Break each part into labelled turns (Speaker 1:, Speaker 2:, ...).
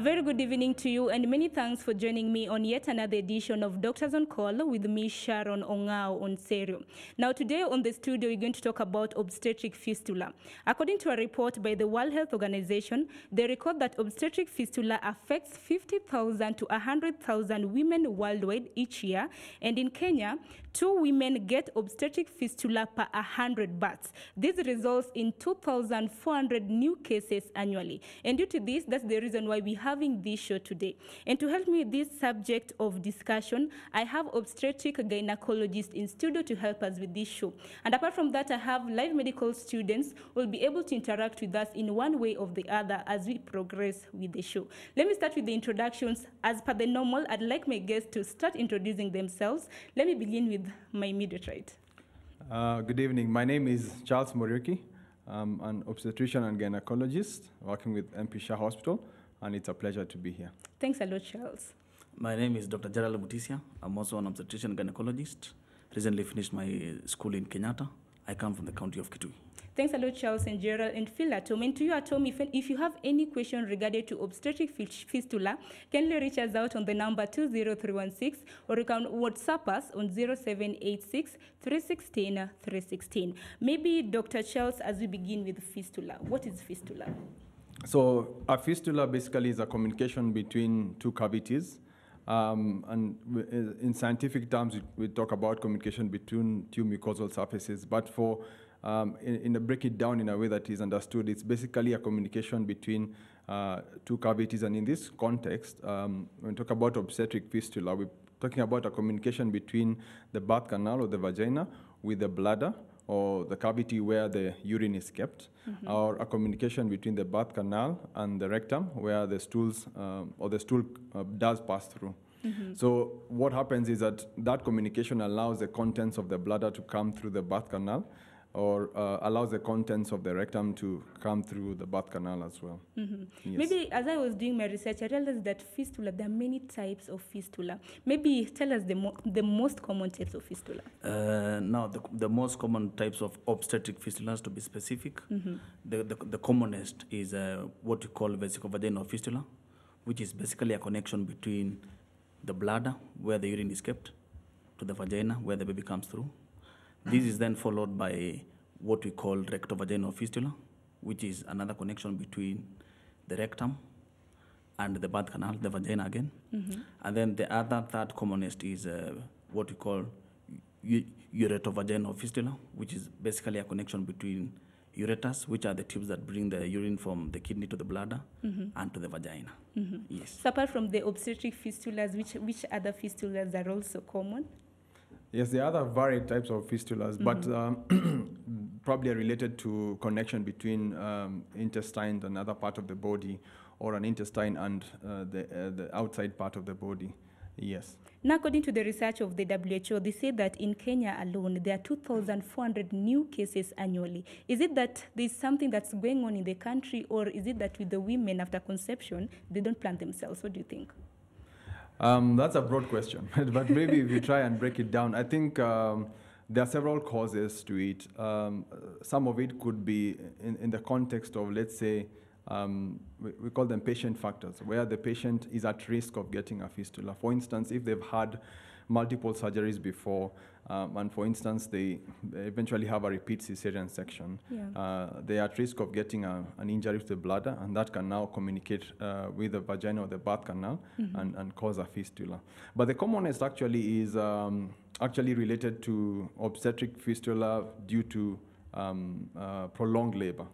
Speaker 1: A very good evening to you, and many thanks for joining me on yet another edition of Doctors on Call with me, Sharon Ongao Onserio. Now, today on the studio, we're going to talk about obstetric fistula. According to a report by the World Health Organization, they record that obstetric fistula affects 50,000 to 100,000 women worldwide each year, and in Kenya, two women get obstetric fistula per 100 births. This results in 2,400 new cases annually. And due to this, that's the reason why we're having this show today. And to help me with this subject of discussion, I have obstetric gynecologist in studio to help us with this show. And apart from that, I have live medical students who will be able to interact with us in one way or the other as we progress with the show. Let me start with the introductions. As per the normal, I'd like my guests to start introducing themselves. Let me begin with my immediate right.
Speaker 2: Uh, good evening. My name is Charles Muriuki. I'm an obstetrician and gynecologist working with MP Shah Hospital, and it's a pleasure to be here.
Speaker 1: Thanks a lot, Charles.
Speaker 3: My name is Dr. Gerald Mutisia. I'm also an obstetrician gynecologist. Recently finished my school in Kenyatta. I come from the county of Kitui.
Speaker 1: Thanks a lot, Charles and Gerald, and Phil at home. And to you at home, if, if you have any question regarding to obstetric fistula, kindly reach us out on the number 20316 or you can WhatsApp us on 0786 316 316. Maybe Dr. Charles, as we begin with fistula, what is fistula?
Speaker 2: So a fistula basically is a communication between two cavities. Um, and in scientific terms, we, we, talk about communication between two mucosal surfaces. But for um, in, in a break it down in a way that is understood, it's basically a communication between uh, two cavities. And in this context, um, when we talk about obstetric fistula, we're talking about a communication between the birth canal or the vagina with the bladder or the cavity where the urine is kept, mm-hmm. or a communication between the birth canal and the rectum where the stools um, or the stool uh, does pass through. Mm-hmm. So what happens is that that communication allows the contents of the bladder to come through the birth canal or uh, allows the contents of the rectum to come through the birth canal as well.
Speaker 1: Mm-hmm. Yes. Maybe as I was doing my research, I realized that fistula, there are many types of fistula. Maybe tell us the, mo- the most common types of fistula.
Speaker 3: Uh, now, the, the most common types of obstetric fistulas, to be specific, mm-hmm. the, the, the, commonest is uh, what we call vesicovaginal fistula, which is basically a connection between the bladder, where the urine is kept, to the vagina, where the baby comes through. This is then followed by what we call rectovaginal fistula, which is another connection between the rectum and the birth canal, the vagina again. Mm-hmm. And then the other third commonest is uh, what we call u- ureterovaginal fistula, which is basically a connection between ureters, which are the tubes that bring the urine from the kidney to the bladder mm-hmm. and to the vagina.
Speaker 1: Mm-hmm. Yes. So apart from the obstetric fistulas, which which other fistulas are also common?
Speaker 2: Yes, there are other varied types of fistulas, mm-hmm. but um, probably related to connection between um, intestine and other part of the body, or an intestine and uh, the, uh, the outside part of the body. Yes.
Speaker 1: Now, according to the research of the WHO, they say that in Kenya alone, there are 2,400 new cases annually. Is it that there's something that's going on in the country, or is it that with the women after conception, they don't plan themselves? What do you think?
Speaker 2: Um, that's a broad question, but maybe if you try and break it down, I think um, there are several causes to it. Um, some of it could be in, in the context of, let's say, um, we, we, call them patient factors, where the patient is at risk of getting a fistula. For instance, if they've had multiple surgeries before, um, and for instance, they eventually have a repeat cesarean section. Yeah. Uh, they are at risk of getting a, an injury to the bladder, and that can now communicate uh, with the vagina or the birth canal mm-hmm. and, and cause a fistula. But the commonest actually is um, actually related to obstetric fistula due to um, uh, prolonged labor.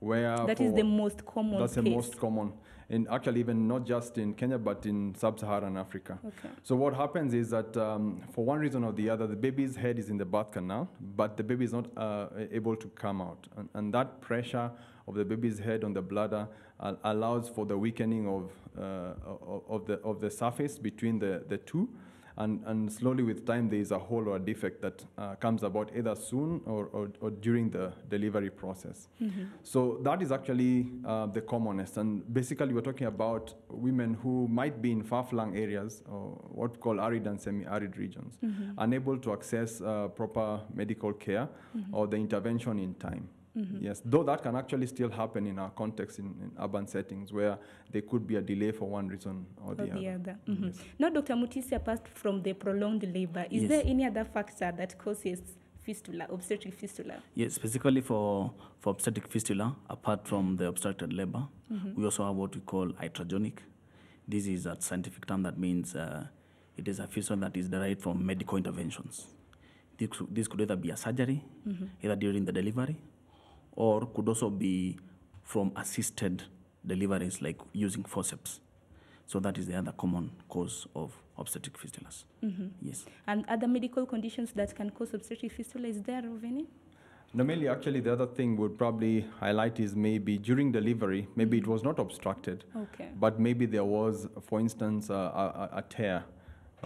Speaker 1: Where that is the most common.
Speaker 2: That's
Speaker 1: case.
Speaker 2: the most common in actually even not just in Kenya but in sub-Saharan Africa. Okay. So what happens is that um, for one reason or the other, the baby's head is in the birth canal, but the baby is not uh, able to come out, and, and, that pressure of the baby's head on the bladder uh, allows for the weakening of, uh, of the of the surface between the the two and, and slowly with time there is a hole or a defect that uh, comes about either soon or, or, or during the delivery process. Mm-hmm. So that is actually uh, the commonest. And basically we're talking about women who might be in far-flung areas or what we call arid and semi-arid regions, mm-hmm. unable to access uh, proper medical care mm-hmm. or the intervention in time. Yes, though that can actually still happen in our context in, in urban settings where there could be a delay for one reason or,
Speaker 1: or
Speaker 2: the,
Speaker 1: the
Speaker 2: other.
Speaker 1: other. Mhm. Now, Dr. Mutisia, apart from the prolonged labor, is
Speaker 3: Yes.
Speaker 1: there any other factor that causes fistula, obstetric fistula?
Speaker 3: Yes, specifically for, for obstetric fistula, apart from the obstructed labor, we also have what we call iatrogenic. This is a scientific term that means uh, it is a fistula that is derived from medical interventions. This, this could either be a surgery, either during the delivery, or could also be from assisted deliveries like using forceps. So that is the other common cause of obstetric fistulas. Yes.
Speaker 1: And other medical conditions that can cause obstetric fistula, is there of any?
Speaker 2: Normally, actually, the other thing would probably highlight is maybe during delivery, maybe it was not obstructed,
Speaker 1: Okay.
Speaker 2: but maybe there was, for instance, a, a, a tear,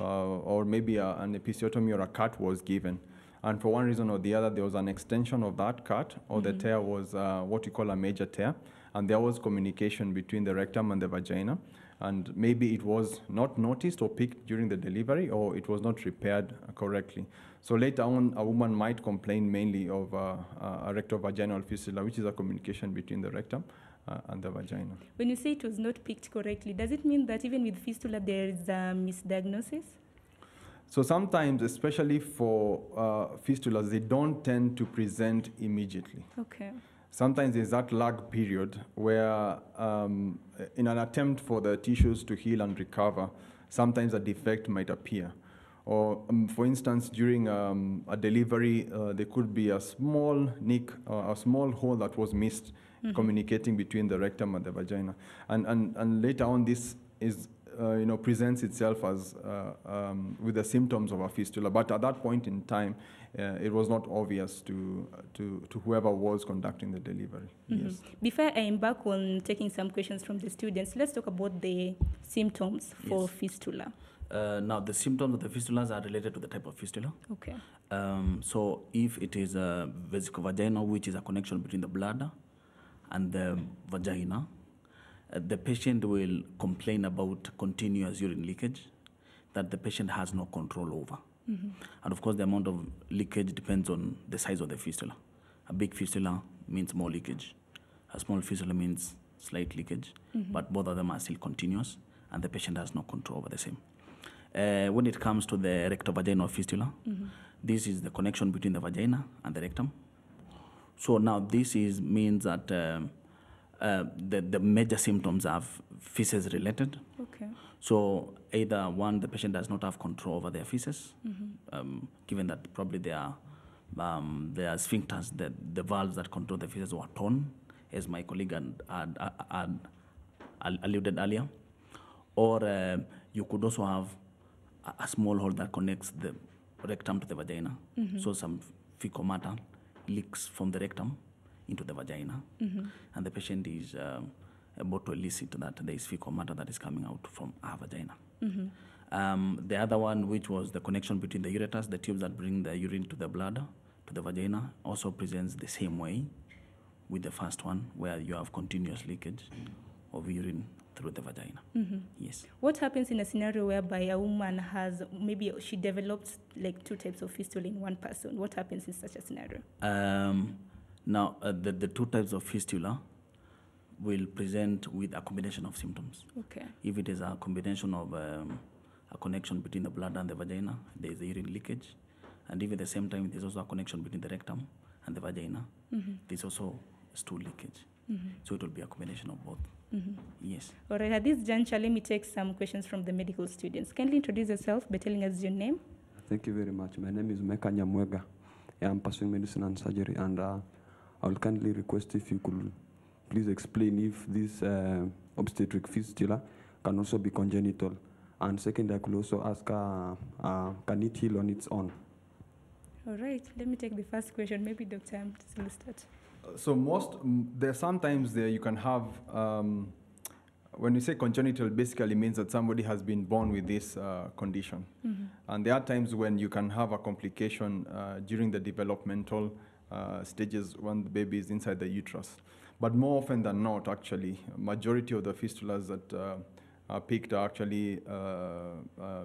Speaker 2: uh, or maybe a, an episiotomy or a cut was given. And for one reason or the other, there was an extension of that cut, or the tear was uh, what you call a major tear, and there was communication between the rectum and the vagina. And maybe it was not noticed or picked during the delivery, or it was not repaired uh, correctly. So later on, a woman might complain mainly of uh, a rectovaginal fistula, which is a communication between the rectum uh, and the vagina.
Speaker 1: When you say it was not picked correctly, does it mean that even with fistula there is a misdiagnosis?
Speaker 2: So sometimes, especially for uh, fistulas, they don't tend to present immediately.
Speaker 1: Okay.
Speaker 2: Sometimes there's that lag period where, um, in an attempt for the tissues to heal and recover, sometimes a defect might appear. Or, um, for instance, during um, a delivery, uh, there could be a small nick, uh, a small hole that was missed, communicating between the rectum and the vagina. And, and, and later on, this is, uh, you know, presents itself as uh, um, with the symptoms of a fistula. But at that point in time, uh, it was not obvious to, to, to whoever was conducting the delivery. Yes.
Speaker 1: Before I embark on taking some questions from the students, let's talk about the symptoms for
Speaker 3: Yes.
Speaker 1: fistula.
Speaker 3: Uh, now, the symptoms of the fistulas are related to the type of fistula.
Speaker 1: Okay.
Speaker 3: Um, so if it is a vesicovaginal, which is a connection between the bladder and the vagina, the patient will complain about continuous urine leakage that the patient has no control over. And of course, the amount of leakage depends on the size of the fistula. A big fistula means more leakage. A small fistula means slight leakage, but both of them are still continuous, and the patient has no control over the same. Uh, when it comes to the rectovaginal fistula, this is the connection between the vagina and the rectum. So now this is means that um, uh, the, the major symptoms are feces related.
Speaker 1: Okay.
Speaker 3: So either one, the patient does not have control over their feces, um, given that probably their um, their sphincters, the, the valves that control the feces were torn, as my colleague had, had, had, had alluded earlier. Or uh, you could also have a, a small hole that connects the rectum to the vagina. So some fecal matter leaks from the rectum into the vagina, and the patient is um, able to elicit that there is fecal matter that is coming out from our vagina. Um, the other one, which was the connection between the ureters, the tubes that bring the urine to the bladder, to the vagina, also presents the same way with the first one, where you have continuous leakage of urine through the vagina. Yes.
Speaker 1: What happens in a scenario whereby a woman has maybe she develops like two types of fistula in one person? What happens in such a scenario?
Speaker 3: Um, now, uh, the, the two types of fistula will present with a combination of symptoms.
Speaker 1: Okay.
Speaker 3: If it is a combination of um, a connection between the bladder and the vagina, there is a urine leakage. And if at the same time, there's also a connection between the rectum and the vagina, there's also stool leakage. So it will be a combination of both. Yes.
Speaker 1: All right. At this juncture, let me take some questions from the medical students. Kindly introduce yourself by telling us your name.
Speaker 4: Thank you very much. My name is Meka Nyamwega. I'm pursuing medicine and surgery, and uh, I will kindly request if you could please explain if this uh, obstetric fistula can also be congenital. And second, I could also ask, uh, uh, can it heal on its own?
Speaker 1: All right. Let me take the first question. Maybe Dr. Mutisia will start.
Speaker 2: So most mm, there sometimes there you can have um, when you say congenital, basically means that somebody has been born with this uh, condition, and there are times when you can have a complication uh, during the developmental uh, stages when the baby is inside the uterus. But more often than not, actually, majority of the fistulas that uh, are picked are actually uh, uh,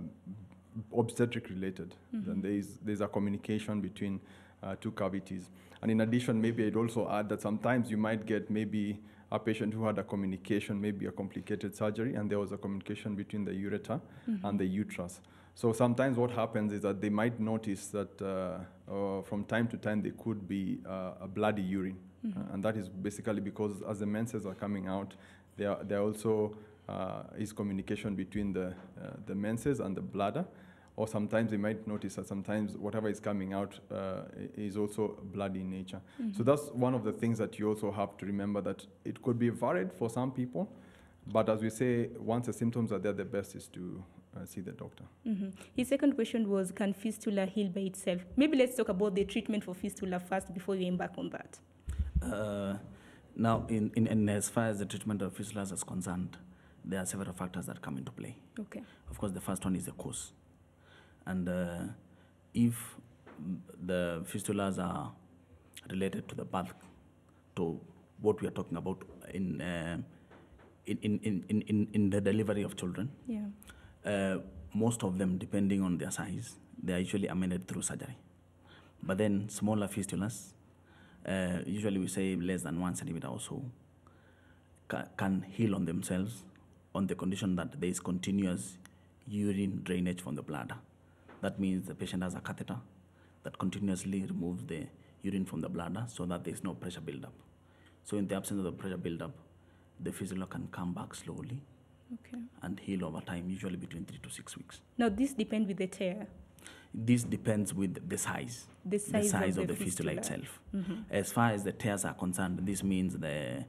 Speaker 2: obstetric related. Then there is there's a communication between uh, two cavities. And in addition, maybe I'd also add that sometimes you might get maybe a patient who had a communication, maybe a complicated surgery, and there was a communication between the ureter and the uterus. So sometimes what happens is that they might notice that uh, from time to time there could be uh, a bloody urine. Uh, and that is basically because as the menses are coming out, there, there also uh, is communication between the, uh, the menses and the bladder. Or sometimes they might notice that sometimes whatever is coming out uh, is also bloody in nature. So that's one of the things that you also have to remember that it could be varied for some people, but as we say, once the symptoms are there, the best is to uh, see the doctor.
Speaker 1: Mhm. His second question was Can fistula heal by itself? Maybe let's talk about the treatment for fistula first before we embark on that.
Speaker 3: Uh, now, in, in, in as far as the treatment of fistulas is concerned, there are several factors that come into play.
Speaker 1: Okay.
Speaker 3: Of course, the first one is the cause. And uh, if the fistulas are related to the birth, to what we are talking about in, uh, in, in, in, in- in, in the delivery of children,
Speaker 1: Yeah.
Speaker 3: Uh, most of them, depending on their size, they are usually amended through surgery. But then smaller fistulas, uh, usually we say less than one centimeter or so, ca- can heal on themselves on the condition that there is continuous urine drainage from the bladder. That means the patient has a catheter that continuously removes the urine from the bladder so that there is no pressure buildup. So in the absence of the pressure buildup, the fistula can come back slowly
Speaker 1: Okay.
Speaker 3: and heal over time, usually between three to six weeks.
Speaker 1: Now, this depends with the tear.
Speaker 3: This depends with the size,
Speaker 1: The size,
Speaker 3: of, the, fistula,
Speaker 1: fistula.
Speaker 3: itself.
Speaker 1: Mhm.
Speaker 3: As far as the tears are concerned, this means the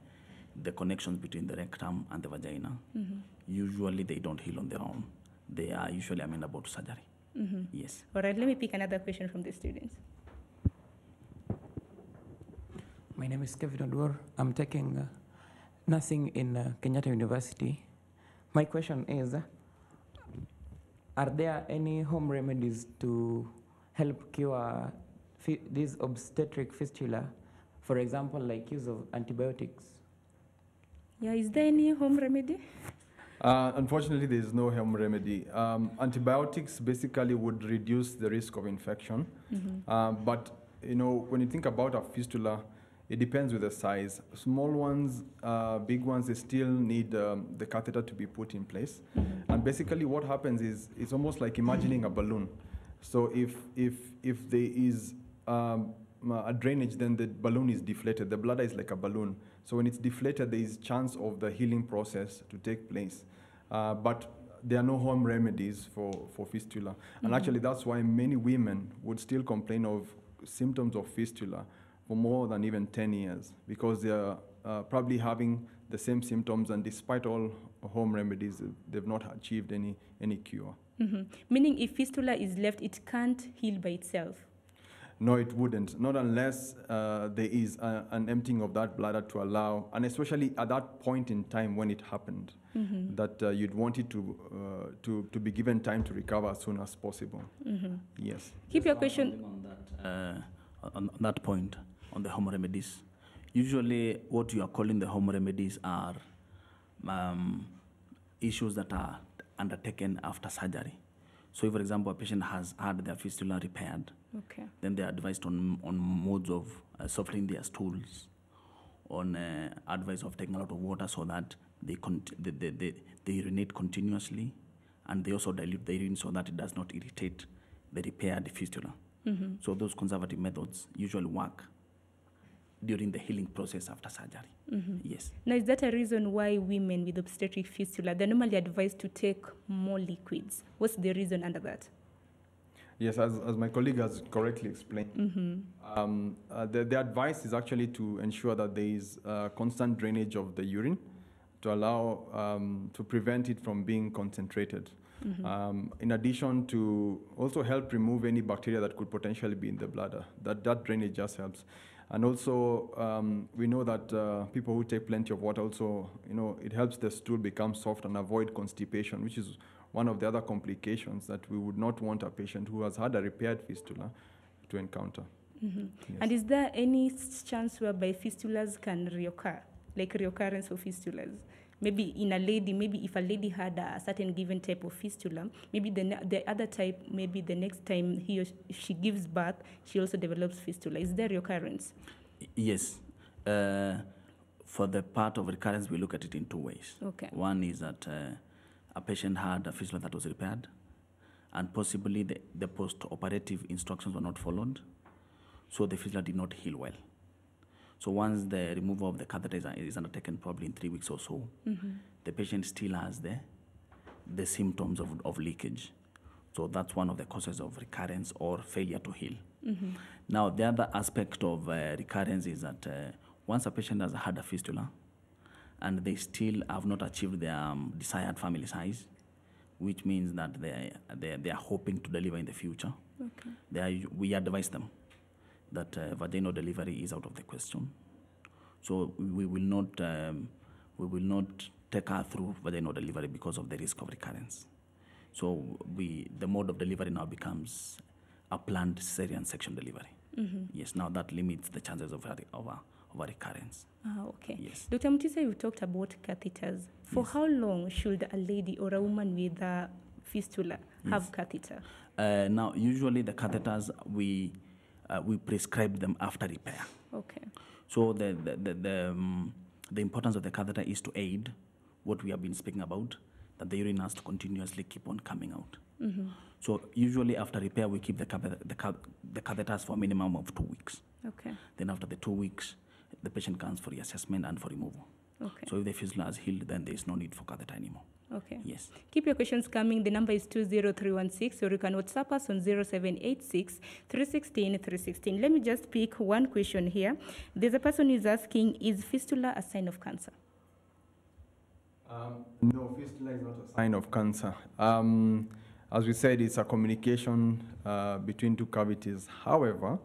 Speaker 3: the connections between the rectum and the vagina.
Speaker 1: Mhm.
Speaker 3: Usually, they don't heal on their own. They are usually amenable to surgery.
Speaker 1: Mhm.
Speaker 3: Yes.
Speaker 1: All right, let me pick another question from the students.
Speaker 5: My name is Kevin Odwar. I'm taking uh, nursing in uh, Kenyatta University. My question is, are there any home remedies to help cure fi- this obstetric fistula? For example, like use of antibiotics.
Speaker 1: Yeah, is there any home remedy?
Speaker 2: Uh, unfortunately, there is no home remedy. Um, antibiotics basically would reduce the risk of infection,
Speaker 1: Mhm.
Speaker 2: uh, but you know when you think about a fistula, it depends with the size. Small ones, uh, big ones, they still need um, the catheter to be put in place. And basically, what happens is it's almost like imagining a balloon. So if if if there is um, a drainage, then the balloon is deflated. The bladder is like a balloon. So when it's deflated, there is chance of the healing process to take place. Uh, but there are no home remedies for, for fistula. And
Speaker 1: Mhm.
Speaker 2: actually, that's why many women would still complain of symptoms of fistula for more than even 10 years because they are uh, probably having the same symptoms, and despite all home remedies, they've not achieved any, any cure.
Speaker 1: Mhm. Meaning, if fistula is left, it can't heal by itself.
Speaker 2: No, it wouldn't. Not unless uh, there is a, an emptying of that bladder to allow, and especially at that point in time when it happened,
Speaker 1: Mhm.
Speaker 2: that uh, you'd want it to, uh, to, to be given time to recover as soon as possible.
Speaker 1: Mhm.
Speaker 2: Yes.
Speaker 1: Keep your
Speaker 3: Just one
Speaker 1: question.
Speaker 3: on that, uh, on, on that point, on the home remedies. Usually, what you are calling the home remedies are um, issues that are undertaken after surgery. So, if, for example, a patient has had their fistula repaired,
Speaker 1: Okay.
Speaker 3: then they are advised on, on modes of uh, softening their stools, on uh, advice of taking a lot of water so that they, they, they, they, they urinate continuously, and they also dilute the urine so that it does not irritate the repaired fistula.
Speaker 1: Mhm.
Speaker 3: So those conservative methods usually work during the healing process after surgery.
Speaker 1: Mhm.
Speaker 3: Yes.
Speaker 1: Now, is that a reason why women with obstetric fistula they're normally advised to take more liquids? What's the reason under that?
Speaker 2: Yes, as, as my colleague has correctly explained,
Speaker 1: Mm-hmm.
Speaker 2: um, uh, the, the advice is actually to ensure that there is uh, constant drainage of the urine to allow, um, to prevent it from being concentrated.
Speaker 1: Mm-hmm.
Speaker 2: Um, in addition to also help remove any bacteria that could potentially be in the bladder. That, that drainage just helps. And also, um, we know that uh, people who take plenty of water also, you know, it helps the stool become soft and avoid constipation, which is one of the other complications that we would not want a patient who has had a repaired fistula to encounter.
Speaker 1: Mhm.
Speaker 2: Yes.
Speaker 1: And is there any chance whereby fistulas can reoccur, like reoccurrence of fistulas? Maybe in a lady, maybe if a lady had a certain given type of fistula, maybe the, the other type, maybe the next time he or she gives birth, she also develops fistula. Is there recurrence?
Speaker 3: Yes. Uh, for the part of recurrence, we look at it in two ways.
Speaker 1: Okay.
Speaker 3: One is that uh, a patient had a fistula that was repaired, and possibly the, the post operative instructions were not followed, so the fistula did not heal well. So, once the removal of the catheter is, is undertaken, probably in three weeks or so, the patient still has the, the symptoms of, of leakage. So, that's one of the causes of recurrence or failure to heal. Now, the other aspect of uh, recurrence is that uh, once a patient has had a fistula and they still have not achieved their um, desired family size, which means that they, they, they are hoping to deliver in the future,
Speaker 1: Okay.
Speaker 3: they are, we advise them that uh, vaginal delivery is out of the question. So we will not, um, we will not take her through vaginal delivery because of the risk of recurrence. So we, the mode of delivery now becomes a planned cesarean section delivery. Yes, now that limits the chances of a, of a, of a recurrence.
Speaker 1: Ah, okay.
Speaker 3: Yes.
Speaker 1: Dr. Mutisia, you talked about catheters. For how long should a lady or a woman with a fistula have catheter?
Speaker 3: Uh, now, usually the catheters we uh, we prescribe them after repair.
Speaker 1: Okay.
Speaker 3: So the the the, the, um, the importance of the catheter is to aid what we have been speaking about, that the urine has to continuously keep on coming out. So usually after repair, we keep the, catheter, the, the catheters for a minimum of two weeks.
Speaker 1: Okay.
Speaker 3: Then after the two weeks, the patient comes for reassessment and for removal.
Speaker 1: Okay.
Speaker 3: So if the fistula has healed, then there is no need for catheter anymore.
Speaker 1: Okay.
Speaker 3: Yes.
Speaker 1: Keep your questions coming. The number is 20316, or you can WhatsApp us on 0786 316 316. Let me just pick one question here. There's a person who's asking Is fistula a sign of cancer?
Speaker 2: Um, no, fistula is not a sign of cancer. Um, as we said, it's a communication uh, between two cavities. However,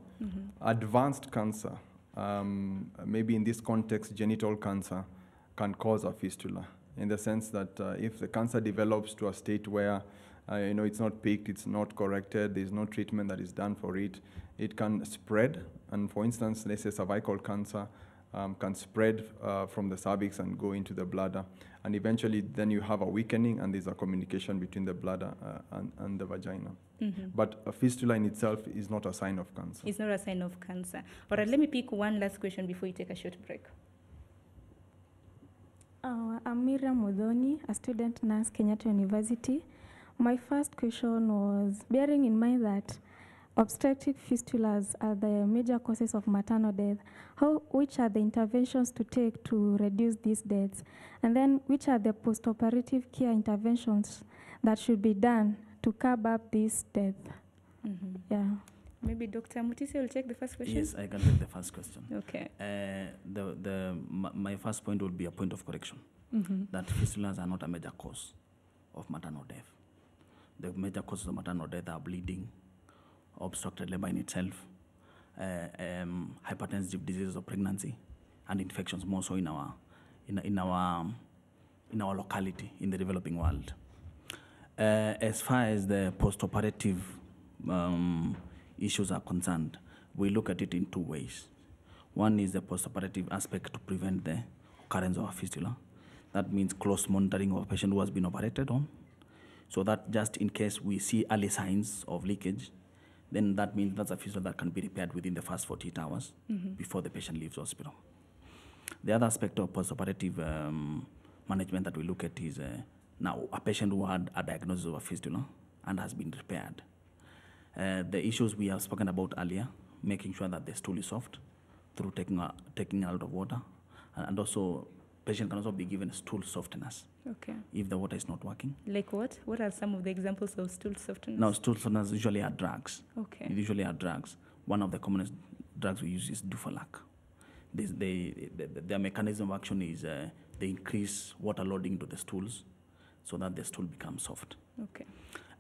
Speaker 2: advanced cancer, um, maybe in this context, genital cancer, can cause a fistula in the sense that uh, if the cancer develops to a state where uh, you know it's not picked, it's not corrected, there's no treatment that is done for it, it can spread. And for instance, let's say cervical cancer um, can spread uh, from the cervix and go into the bladder. And eventually, then you have a weakening, and there's a communication between the bladder uh, and, and the vagina. But a fistula in itself is not a sign of cancer.
Speaker 1: It's not a sign of cancer. All right, let me pick one last question before you take a short break.
Speaker 6: Uh, I'm Miriam Modoni, a student nurse, Kenyatta University. My first question was bearing in mind that obstetric fistulas are the major causes of maternal death. How, which are the interventions to take to reduce these deaths? And then, which are the postoperative care interventions that should be done to curb up this death? Yeah.
Speaker 1: Maybe Dr. Mutisia will take the first question.
Speaker 3: Yes, I can take the first question.
Speaker 1: Okay.
Speaker 3: Uh, the, the, my, my first point would be a point of correction
Speaker 1: Mm-hmm.
Speaker 3: that fistulas are not a major cause of maternal death. The major causes of maternal death are bleeding, obstructed labor in itself, uh, um, hypertensive diseases of pregnancy, and infections more so in our, in, in our, um, in our locality in the developing world. Uh, as far as the postoperative um, issues are concerned, we look at it in two ways. One is the postoperative aspect to prevent the occurrence of a fistula. That means close monitoring of a patient who has been operated on. So that just in case we see early signs of leakage, then that means that's a fistula that can be repaired within the first 48 hours before the patient leaves hospital. The other aspect of postoperative um, management that we look at is uh, now a patient who had a diagnosis of a fistula and has been repaired. Uh, the issues we have spoken about earlier, making sure that the stool is soft through taking, a, taking it out of water, and, also patient can also be given stool softeners
Speaker 1: Okay.
Speaker 3: if the water is not working.
Speaker 1: Like what? What are some of the examples of stool softeners?
Speaker 3: Now, stool softeners usually are drugs.
Speaker 1: Okay.
Speaker 3: Usually are drugs. One of the commonest drugs we use is Duphalac. This, they, the, the- their mechanism of action is uh, they increase water loading to the stools so that the stool becomes soft.
Speaker 1: Okay.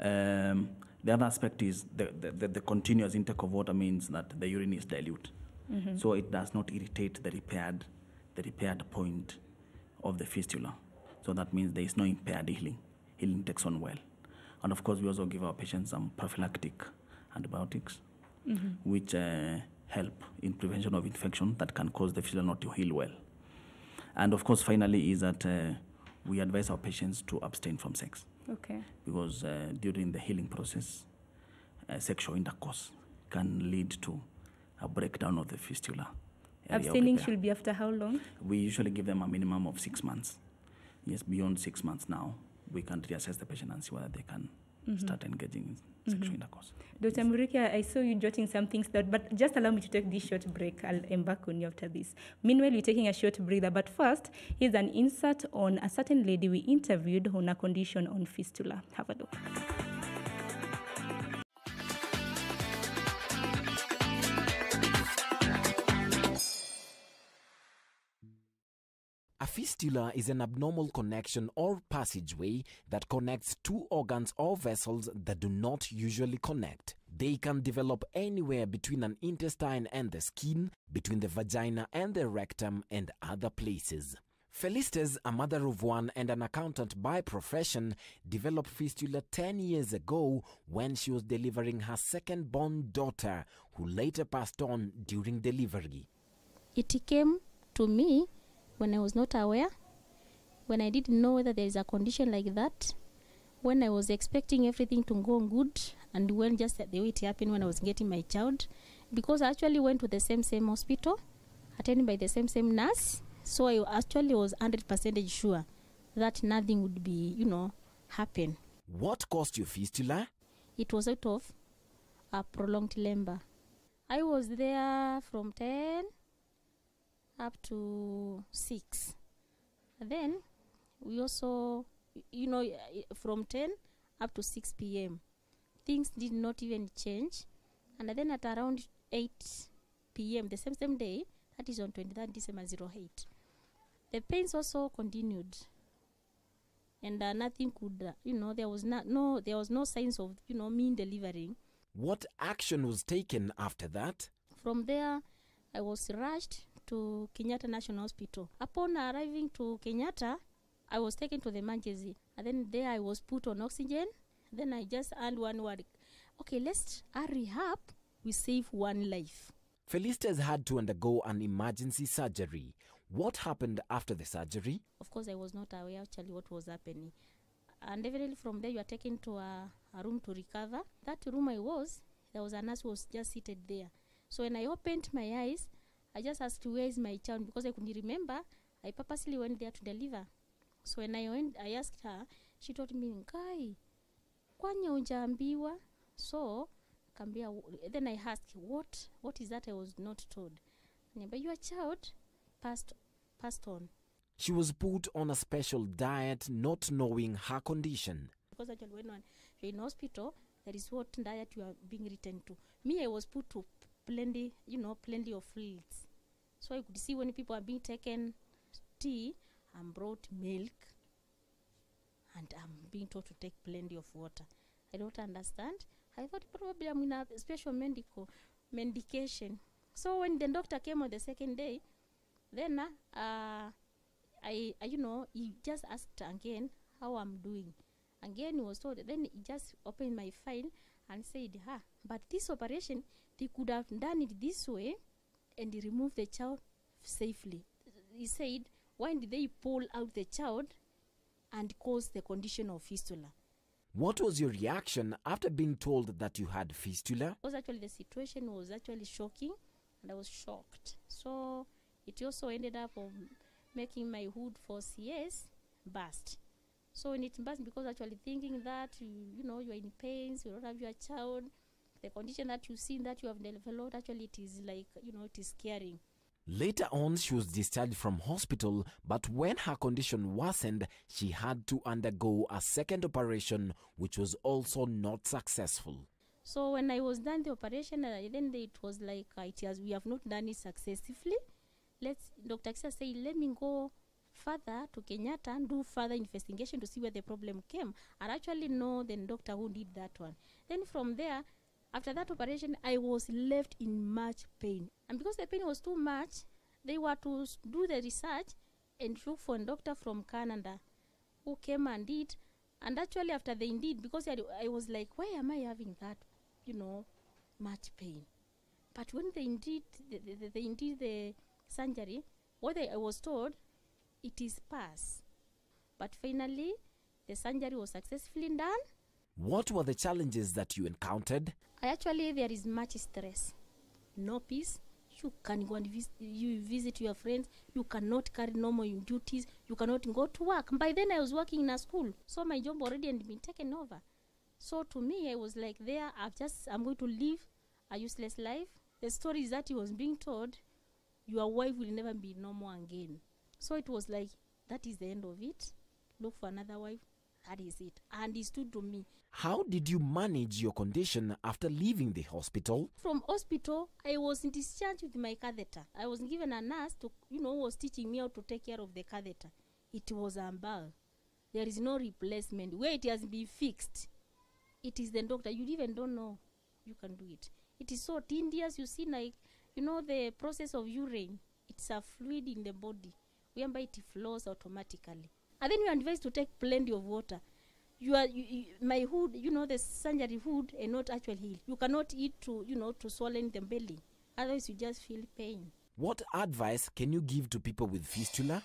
Speaker 3: Um, the other aspect is the, the, the, the continuous intake of water means that the urine is dilute. So it does not irritate the repaired, the repaired point of the fistula. So that means there is no impaired healing. Healing takes on well. And of course, we also give our patients some prophylactic antibiotics, which uh, help in prevention of infection that can cause the fistula not to heal well. And of course, finally, is that uh, we advise our patients to abstain from sex
Speaker 1: Okay.
Speaker 3: because uh, during the healing process, uh, sexual intercourse can lead to a breakdown of the fistula.
Speaker 1: Abstaining should be after how long?
Speaker 3: We usually give them a minimum of six months. Yes, beyond six months now, we can reassess the patient and see whether they can start engaging intercourse.
Speaker 1: Dr. Muriuki, I saw you jotting some things down, but just allow me to take this short break. I'll embark on you after this. Meanwhile, we're taking a short breather, but first, here's an insert on a certain lady we interviewed on a condition on fistula. Have a look.
Speaker 7: A fistula is an abnormal connection or passageway that connects two organs or vessels that do not usually connect. They can develop anywhere between an intestine and the skin, between the vagina and the rectum, and other places. Felicitas, a mother of one and an accountant by profession, developed fistula 10 years ago when she was delivering her second born daughter, who later passed on during delivery.
Speaker 8: it came to me when I was not aware, when I didn't know whether there is a condition like that, when I was expecting everything to go good, and when just the way it happened when I was getting my child, because I actually went to the same same hospital, attended by the same same nurse, so I actually was hundred percent sure that nothing would be, you know, happen.
Speaker 7: What caused you fistula?
Speaker 8: It was out of a prolonged labor. I was there from 10 up to 6. Then we also, you know, from 10 up to 6 p.m. Things did not even change. And then at around 8 p.m., the same same day, that is on 23rd December 08, the pains also continued and uh, nothing could uh, you know there was not no there was no signs of you know me delivering
Speaker 7: What action was taken after that?
Speaker 8: from there i was rushed to kenyatta national hospital. Upon arriving to kenyatta i was taken to the emergency. And then there i was put on oxygen. Then i just earned one word. Okay let's hurry up we save one life.
Speaker 7: Felicitas had to undergo an emergency surgery. What happened after the surgery?
Speaker 8: of course i was not aware actually what was happening. And definitely from there you are taken to a, a room to recover. That room i was there was a nurse who was just seated there. So when i opened my eyes i just asked where is my child? Because i couldn't remember. I purposely went there to deliver. So when i went i asked her. She told me nkai kwanya unjaambiwa so kambia then i asked what? What is that i was not told? But your child passed passed on.
Speaker 7: She was put on a special diet, not knowing her condition.
Speaker 8: because actually when you're in hospital there is what diet you are being written to. Me i was put to plenty you know plenty of fluids so i could see when people are being taken tea i'm brought milk and i'm being told to take plenty of water. I don't understand. I thought probably i'm in a special medical medication. So when the doctor came on the second day then uh, I, I you know he just asked again how i'm doing? Again he was told then he just opened my file and said ah but this operation they could have done it this way and remove the child safely. He said why did they pull out the child and cause the condition of fistula?
Speaker 7: What was your reaction after being told that you had fistula?
Speaker 8: Was actually the situation was actually shocking and i was shocked. So it also ended up of making my hood for cs burst. So when it burst because actually thinking that you, you know you're in pains you don't have your child the condition that you see that you have developed actually it is like you know it is scaring
Speaker 7: Later on, she was discharged from hospital, but when her condition worsened, she had to undergo a second operation, which was also not successful.
Speaker 8: So when I was done the operation, uh, then it was like uh, it has, we have not done it successfully. Let's Dr. Kisa said, let me go further to Kenyatta and do further investigation to see where the problem came. I actually know the doctor who did that one. Then from there, after that operation, I was left in much pain, and because the pain was too much, they were to do the research and look for a doctor from Canada who came and did. And actually, after they did, because I, I was like, why am I having that, you know, much pain? But when they did, the, the, the, they did the surgery, what I, was told, it is pus. but finally the surgery was successfully done
Speaker 7: What were the challenges that you encountered?
Speaker 8: Actually there is much stress, no peace. You can go and vis- you visit your friends. You cannot carry normal duties. You cannot go to work. By then I was working in a school, so my job already had been taken over. So to me, I was like, there. I've just I'm going to live a useless life. The stories that he was being told, your wife will never be normal again. So it was like that is the end of it. Look for another wife. That is it. And he stood to me.
Speaker 7: How did you manage your condition after leaving the hospital?
Speaker 8: from hospital i was discharged with my catheter. I was given a nurse to you know was teaching me how to take care of the catheter. It was a there is no replacement. Where it has been fixed it is the doctor. You even don't know. You can do it. It is so tedious. You see like you know the process of urine it's a fluid in the body. Whereby it flows automatically. And then you are advised to take plenty of water you are you, you, my hood you know the surgery hood and not actual heal you cannot eat to you know to swallow in the belly. Otherwise you just feel pain.
Speaker 7: What advice can you give to people with fistula?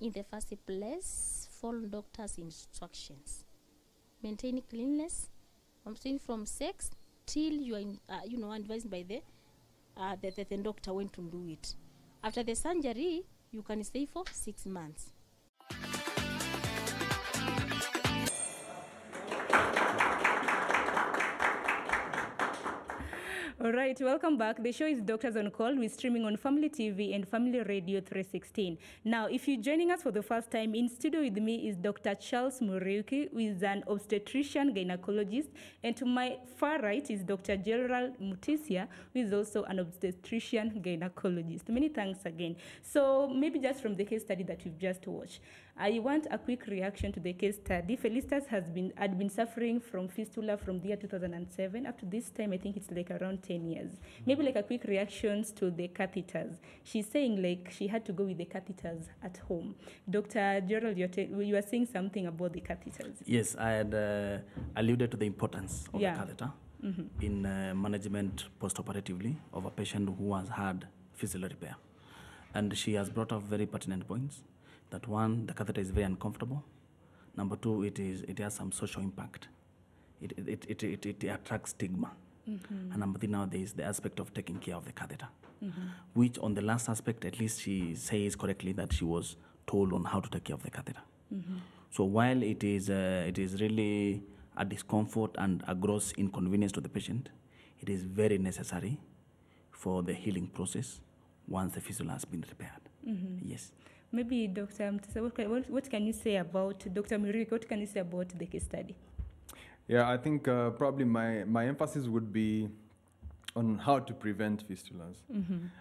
Speaker 8: in the first place follow doctor's instructions. Maintain cleanliness i'm saying from sex till you are in, uh, you know advised by the, uh, the, the the doctor when to do it. After the surgery you can stay for six months
Speaker 1: All right, welcome back. The show is Doctors on Call. We're streaming on Family TV and Family Radio 316. Now, if you're joining us for the first time, in studio with me is Dr. Charles Muriuki, who is an obstetrician gynecologist. And to my far right is Dr. Gerald Mutisia, who is also an obstetrician gynecologist. Many thanks again. So, maybe just from the case study that we've just watched, I want a quick reaction to the case study. Felicitas has been had been suffering from fistula from the year 2007 up to this time. I think it's like around 10 years. Maybe like a quick reactions to the catheters. She's saying like she had to go with the catheters at home. Dr. Gerald, you're te- you were saying something about the catheters.
Speaker 3: Yes, I had uh, alluded to the importance of
Speaker 1: Yeah.
Speaker 3: the catheter in uh, management post-operatively of a patient who has had fistula repair. And she has brought up very pertinent points. That one, the catheter is very uncomfortable. Number two, it is it has some social impact. It it it it, it, attracts stigma. Mm-hmm. And number three, now there is the aspect of taking care of the catheter, mm-hmm. which on the last aspect, at least she says correctly that she was told on how to take care of the catheter. Mm-hmm. So while it is uh, it is really a discomfort and a gross inconvenience to the patient, it is very necessary for the healing process once the fistula has been repaired. Yes.
Speaker 1: Maybe Dr. Mutisia, what, can- what, what can you say about Dr. Muriuki? What can you say about the case study?
Speaker 2: Yeah, I think uh, probably my, my emphasis would be on how to prevent fistulas.